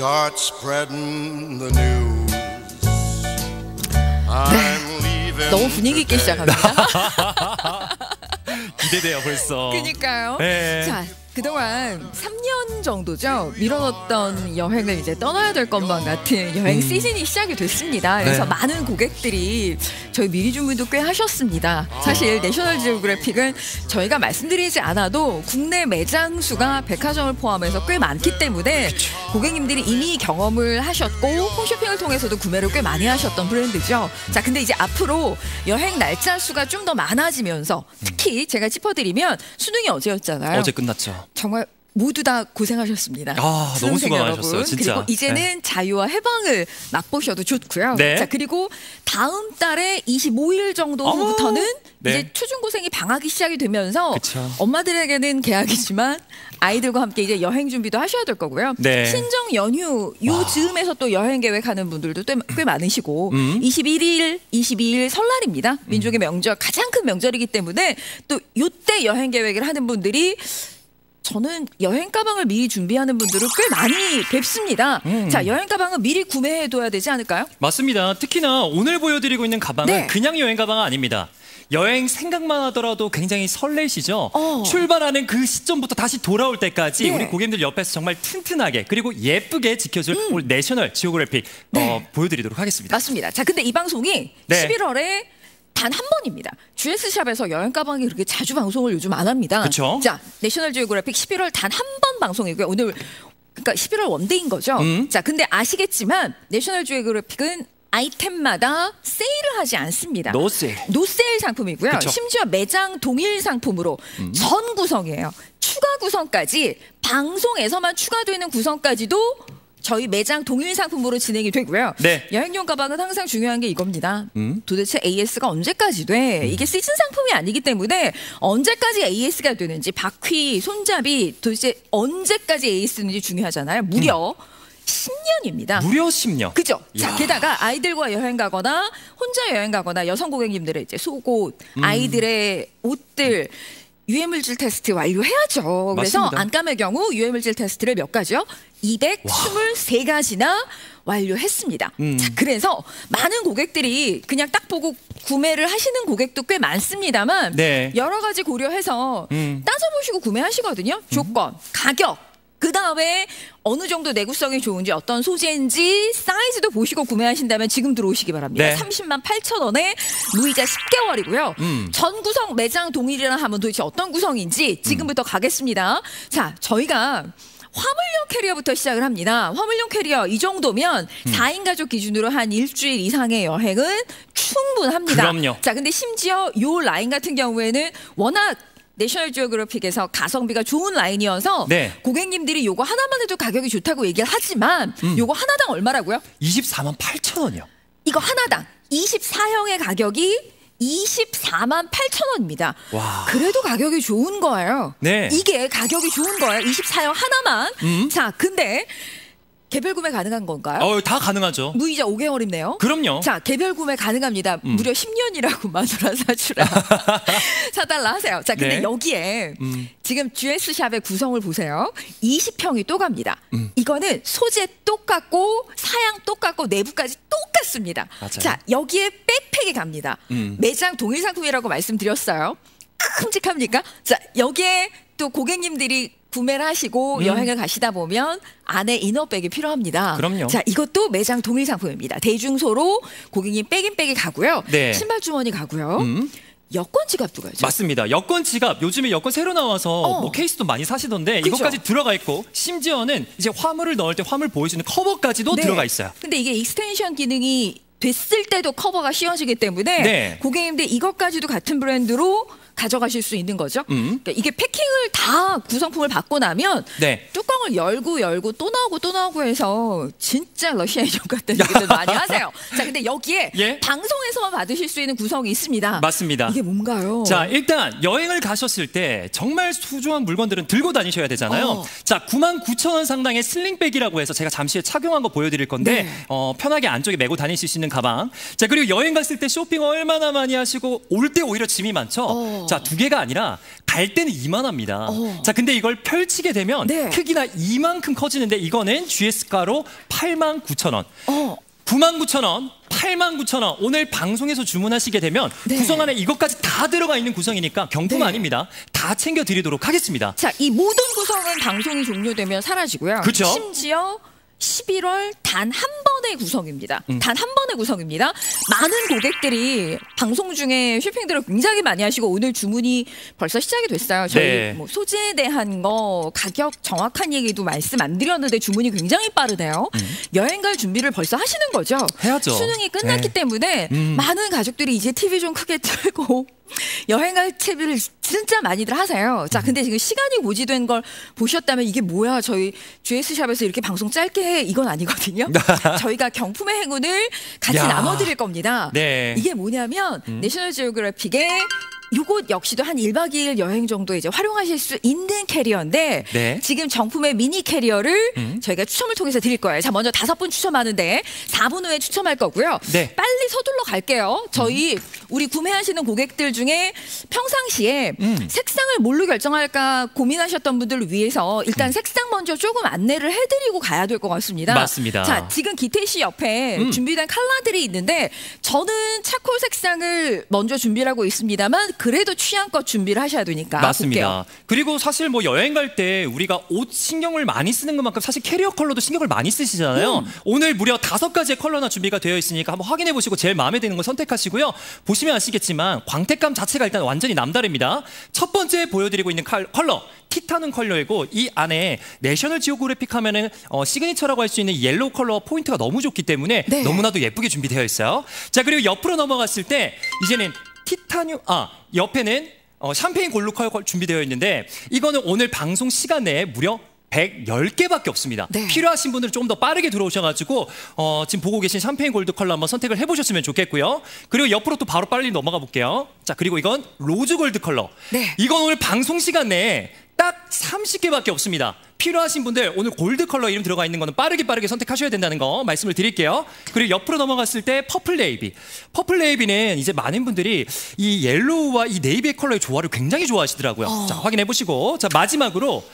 Start spreading the news. I'm leaving. 너무 분위기 있게. 시작합니다. 기대돼요 벌써. 그니까요. 네. 자, 그동안 3년 정도죠. 미뤄뒀던 여행을 이제 떠나야 될 것만 같은 여행 시즌이 시작이 됐습니다. 그래서 네. 많은 고객들이 저희 미리 주문도 꽤 하셨습니다. 사실 내셔널 지오그래픽은 저희가 말씀드리지 않아도 국내 매장 수가 백화점을 포함해서 꽤 많기 때문에 고객님들이 이미 경험을 하셨고 홈쇼핑을 통해서도 구매를 꽤 많이 하셨던 브랜드죠. 자, 근데 이제 앞으로 여행 날짜 수가 좀 더 많아지면서 특히 제가 짚어드리면 수능이 어제였잖아요. 어제 끝났죠. 정말 모두 다 고생하셨습니다. 아, 너무 수능생 수고 여러분. 많으셨어요, 진짜. 그리고 이제는 자유와 해방을 맛보셔도 좋고요. 네. 자 그리고 다음 달에 25일 정도부터는 네. 이제 초중고생이 방학이 시작이 되면서 그쵸. 엄마들에게는 계약이지만 아이들과 함께 이제 여행 준비도 하셔야 될 거고요. 네. 신정 연휴 요 즈음에서 또 여행 계획하는 분들도 꽤, 꽤 많으시고 음. 21일, 22일 설날입니다. 민족의 명절 가장 큰 명절이기 때문에 또 요때 여행 계획을 하는 분들이 저는 여행 가방을 미리 준비하는 분들을 꽤 많이 뵙습니다. 음. 자, 여행 가방은 미리 구매해둬야 되지 않을까요? 맞습니다. 특히나 오늘 보여드리고 있는 가방은 네. 그냥 여행 가방 은 아닙니다. 여행 생각만 하더라도 굉장히 설레시죠. 어. 출발하는 그 시점부터 다시 돌아올 때까지 네. 우리 고객님들 옆에서 정말 튼튼하게 그리고 예쁘게 지켜줄 음. 오늘 내셔널 지오그래픽 어, 보여드리도록 하겠습니다. 맞습니다. 자, 근데 이 방송이 네. 11월에 단 한 번입니다. GS샵에서 여행 가방이 그렇게 자주 방송을 요즘 안 합니다. 그쵸. 자, 내셔널 지오그래픽 11월 단 한 번 방송이고요. 오늘 그러니까 11월 one day인 거죠. 음. 자, 근데 아시겠지만 내셔널 지오그래픽은 아이템마다 세일을 하지 않습니다. 노세일. 노세일 상품이고요. 그쵸. 음. 심지어 매장 동일 상품으로 전 구성이에요. 추가 구성까지 방송에서만 추가되는 구성까지도 저희 매장 동일 상품으로 진행이 되고요. 네. 여행용 가방은 항상 중요한 게 이겁니다. 음. 도대체 AS가 언제까지 돼? 이게 시즌 상품이 아니기 때문에 언제까지 AS가 되는지 바퀴, 손잡이 도대체 언제까지 AS는지 중요하잖아요. 무려 10년입니다. 무려 10년. 그죠? 자, 야. 게다가 아이들과 여행 가거나 혼자 여행 가거나 여성 고객님들의 이제 속옷, 음. 아이들의 옷들 유해물질 테스트 완료해야죠. 그래서 맞습니다. 안감의 경우 유해물질 테스트를 몇 가지요? 223가지나 완료했습니다. 음. 자, 그래서 많은 고객들이 그냥 딱 보고 구매를 하시는 고객도 꽤 많습니다만 네. 여러 가지 고려해서 음. 따져보시고 구매하시거든요. 조건, 가격, 그 다음에 어느 정도 내구성이 좋은지 어떤 소재인지 사이즈도 보시고 구매하신다면 지금 들어오시기 바랍니다. 네. 30만 8천 원에 무이자 10개월이고요. 음. 전 구성 매장 동일이라 하면 도대체 어떤 구성인지 지금부터 가겠습니다. 자, 저희가 화물용 캐리어부터 시작을 합니다. 화물용 캐리어 이 정도면 음. 4인 가족 기준으로 한 일주일 이상의 여행은 충분합니다. 그럼요. 자, 근데 심지어 요 라인 같은 경우에는 워낙 내셔널 지오그래픽에서 가성비가 좋은 라인이어서 네. 고객님들이 요거 하나만 해도 가격이 좋다고 얘기를 하지만 음. 요거 하나당 얼마라고요? 24만 8천 원이요. 이거 하나당 24형의 가격이 24만 8천 원입니다. 와. 그래도 가격이 좋은 거예요. 네. 이게 가격이 좋은 거예요. 24형 하나만. 음. 자, 근데 개별 구매 가능한 건가요? 어, 다 가능하죠. 무이자 5개월이네요. 그럼요. 자, 개별 구매 가능합니다. 음. 무려 10년이라고 마누라 사주라. 사달라 하세요. 자, 근데 네. 여기에 음. 지금 GS 샵의 구성을 보세요. 20평이 또 갑니다. 음. 이거는 소재 똑같고 사양 똑같고 내부까지 똑같습니다. 맞아요. 자, 여기에 백팩이 갑니다. 음. 매장 동일 상품이라고 말씀드렸어요. 큼직합니까? 자, 여기에 또 고객님들이 구매를 하시고 음. 여행을 가시다 보면 안에 이너백이 필요합니다. 그럼요. 자, 이것도 매장 동일 상품입니다. 대중소로 고객님 빼기 가고요. 네. 신발 주머니 가고요. 음. 여권 지갑도 가죠. 맞습니다. 여권 지갑 요즘에 여권 새로 나와서 어. 뭐 케이스도 많이 사시던데 그죠? 이것까지 들어가 있고 심지어는 이제 화물을 넣을 때 화물 보여주는 커버까지도 네. 들어가 있어요. 근데 이게 extension 기능이 됐을 때도 커버가 씌워지기 때문에 네. 고객님들 이것까지도 같은 브랜드로 가져가실 수 있는 거죠. 음. 그러니까 이게 패킹을 다 구성품을 받고 나면 네. 뚜껑을 열고 열고 또 나오고 또 나오고 해서 진짜 러시아 인형 같은 얘기들 많이 하세요. 자, 근데 여기에 예? 방송에서만 받으실 수 있는 구성이 있습니다. 맞습니다. 이게 뭔가요? 자, 일단 여행을 가셨을 때 정말 소중한 물건들은 들고 다니셔야 되잖아요. 어. 자, 9만 9천 원 상당의 sling bag이라고 해서 제가 잠시 후에 착용한 거 보여드릴 건데 네. 어, 편하게 안쪽에 메고 다니실 수 있는 가방. 자, 그리고 여행 갔을 때 쇼핑 얼마나 많이 하시고 올 때 오히려 짐이 많죠. 어. 자, 두 개가 아니라 갈 때는 이만합니다. 어. 자, 근데 이걸 펼치게 되면 네. 크기나 이만큼 커지는데 이거는 GS가로 8만 9천 원. 어. 9만 9천 원, 8만 9천 원. 오늘 방송에서 주문하시게 되면 네. 구성 안에 이것까지 다 들어가 있는 구성이니까 경품 네. 아닙니다. 다 챙겨 드리도록 하겠습니다. 자, 이 모든 구성은 방송이 종료되면 사라지고요. 그쵸? 심지어 11월 단 한 번의 구성입니다. 음. 단한 번의 구성입니다. 많은 고객들이 방송 중에 쇼핑들을 굉장히 많이 하시고 오늘 주문이 벌써 시작이 됐어요. 저희 네. 뭐 소재에 대한 거 가격 정확한 얘기도 말씀 안 드렸는데 주문이 굉장히 빠르네요. 여행 갈 준비를 벌써 하시는 거죠. 음. 해야죠. 수능이 끝났기 네. 때문에 음. 많은 가족들이 이제 TV 좀 크게 틀고 여행 갈 채비를 진짜 많이들 하세요. 자, 근데 지금 시간이 고지된 걸 보셨다면 이게 뭐야? 저희 GS샵에서 이렇게 방송 짧게 해. 이건 아니거든요. 저희가 경품의 행운을 같이 야. 나눠드릴 겁니다. 네. 이게 뭐냐면 내셔널 지오그래픽의 요것 역시도 한 1박 2일 여행 정도 이제 활용하실 수 있는 캐리어인데 네. 지금 정품의 미니 캐리어를 음. 저희가 추첨을 통해서 드릴 거예요. 자, 먼저 다섯 분 추첨하는데 4분 후에 추첨할 거고요. 네. 빨리 서둘러 갈게요. 저희 우리 구매하시는 고객들 중에 평상시에 음. 색상을 뭘로 결정할까 고민하셨던 분들을 위해서 일단 음. 색상 먼저 조금 안내를 해드리고 가야 될 것 같습니다. 맞습니다. 자, 지금 기태 씨 옆에 음. 준비된 컬러들이 있는데 저는 차콜 색상을 먼저 준비를 하고 있습니다만 그래도 취향껏 준비를 하셔야 되니까 맞습니다. 그리고 사실 뭐 여행 갈 때 우리가 옷 신경을 많이 쓰는 것만큼 사실 캐리어 컬러도 신경을 많이 쓰시잖아요. 음. 오늘 무려 다섯 가지의 컬러나 준비가 되어 있으니까 한번 확인해 보시고 제일 마음에 드는 거 선택하시고요. 보시면 아시겠지만 광택감 자체가 일단 완전히 남다릅니다. 첫 번째 보여드리고 있는 칼- 컬러 티타늄 컬러이고 이 안에 내셔널 지오그래픽 하면은 어, 시그니처라고 할 수 있는 yellow 컬러 포인트가 너무 좋기 때문에 네. 너무나도 예쁘게 준비되어 있어요. 자 그리고 옆으로 넘어갔을 때 이제는 티타늄 아 옆에는 어, champagne gold 컬러 준비되어 있는데 이거는 오늘 방송 시간 내에 무려 110개밖에 없습니다. 네. 필요하신 분들은 좀더 빠르게 들어오셔가지고 어, 지금 보고 계신 champagne gold 컬러 한번 선택을 해보셨으면 좋겠고요. 그리고 옆으로 또 바로 빨리 넘어가 볼게요. 자 그리고 이건 rose gold 컬러. 네. 이건 오늘 방송 시간 내에 딱 30개밖에 없습니다. 필요하신 분들 오늘 골드 컬러 이름 들어가 있는 거는 빠르게 빠르게 선택하셔야 된다는 거 말씀을 드릴게요. 그리고 옆으로 넘어갔을 때 purple navy. Purple navy는 이제 많은 분들이 이 yellow와 이 navy의 컬러의 조화를 굉장히 좋아하시더라고요. 자, 확인해 보시고 자, 마지막으로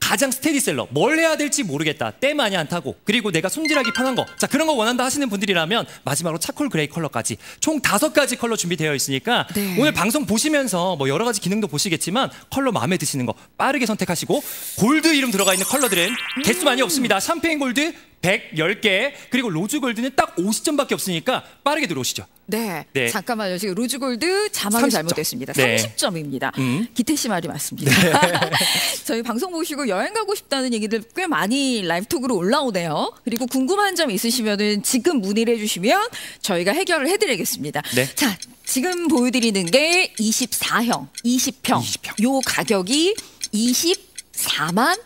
가장 스테디셀러. 뭘 해야 될지 모르겠다. 때 많이 안 타고. 그리고 내가 손질하기 편한 거. 자 그런 거 원한다 하시는 분들이라면 마지막으로 charcoal gray 컬러까지. 총 다섯 가지 컬러 준비되어 있으니까 네. 오늘 방송 보시면서 뭐 여러 가지 기능도 보시겠지만 컬러 마음에 드시는 거 빠르게 선택하시고 골드 이름 들어가 있는 컬러들은 개수 많이 없습니다. champagne gold 110개. 그리고 rose gold는 딱 50점밖에 없으니까 빠르게 들어오시죠 네. 네. 잠깐만요. 지금 rose gold 자막이 30점. 잘못됐습니다. 네. 30점입니다. 음. 기태 씨 말이 맞습니다. 저희 방송 보시고 여행 가고 싶다는 얘기들 꽤 많이 라이브톡으로 올라오네요. 그리고 궁금한 점 있으시면은 지금 문의를 해주시면 저희가 해결을 해드리겠습니다. 네. 자, 지금 보여드리는 게 24형, 20평. 20평. 요 가격이 24만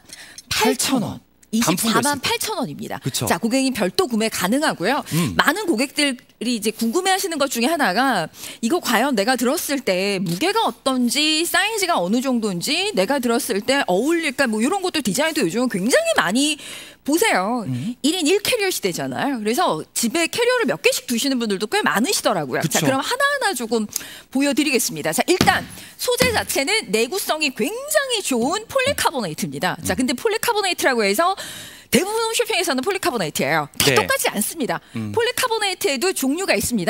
8천 원. 단품도 24만 있습니다. 8천 원입니다. 그쵸. 자, 고객님 별도 구매 가능하고요. 음. 많은 고객들 이 이제 궁금해하시는 것 중에 하나가 이거 과연 내가 들었을 때 무게가 어떤지 사이즈가 어느 정도인지 내가 들었을 때 어울릴까 뭐 이런 것도 디자인도 요즘은 굉장히 많이 보세요. 음. 일 1인 1캐리어 시대잖아요. 그래서 집에 캐리어를 몇 개씩 두시는 분들도 꽤 많으시더라고요. 자, 그쵸. 그럼 하나하나 조금 보여드리겠습니다. 자, 일단 소재 자체는 내구성이 굉장히 좋은 폴리카보네이트입니다. 자, 근데 폴리카보네이트라고 해서 대부분 홈쇼핑에서는 폴리카보네이트예요. 다 네. 똑같지 않습니다. 폴리카보네이트에도 종류가 있습니다.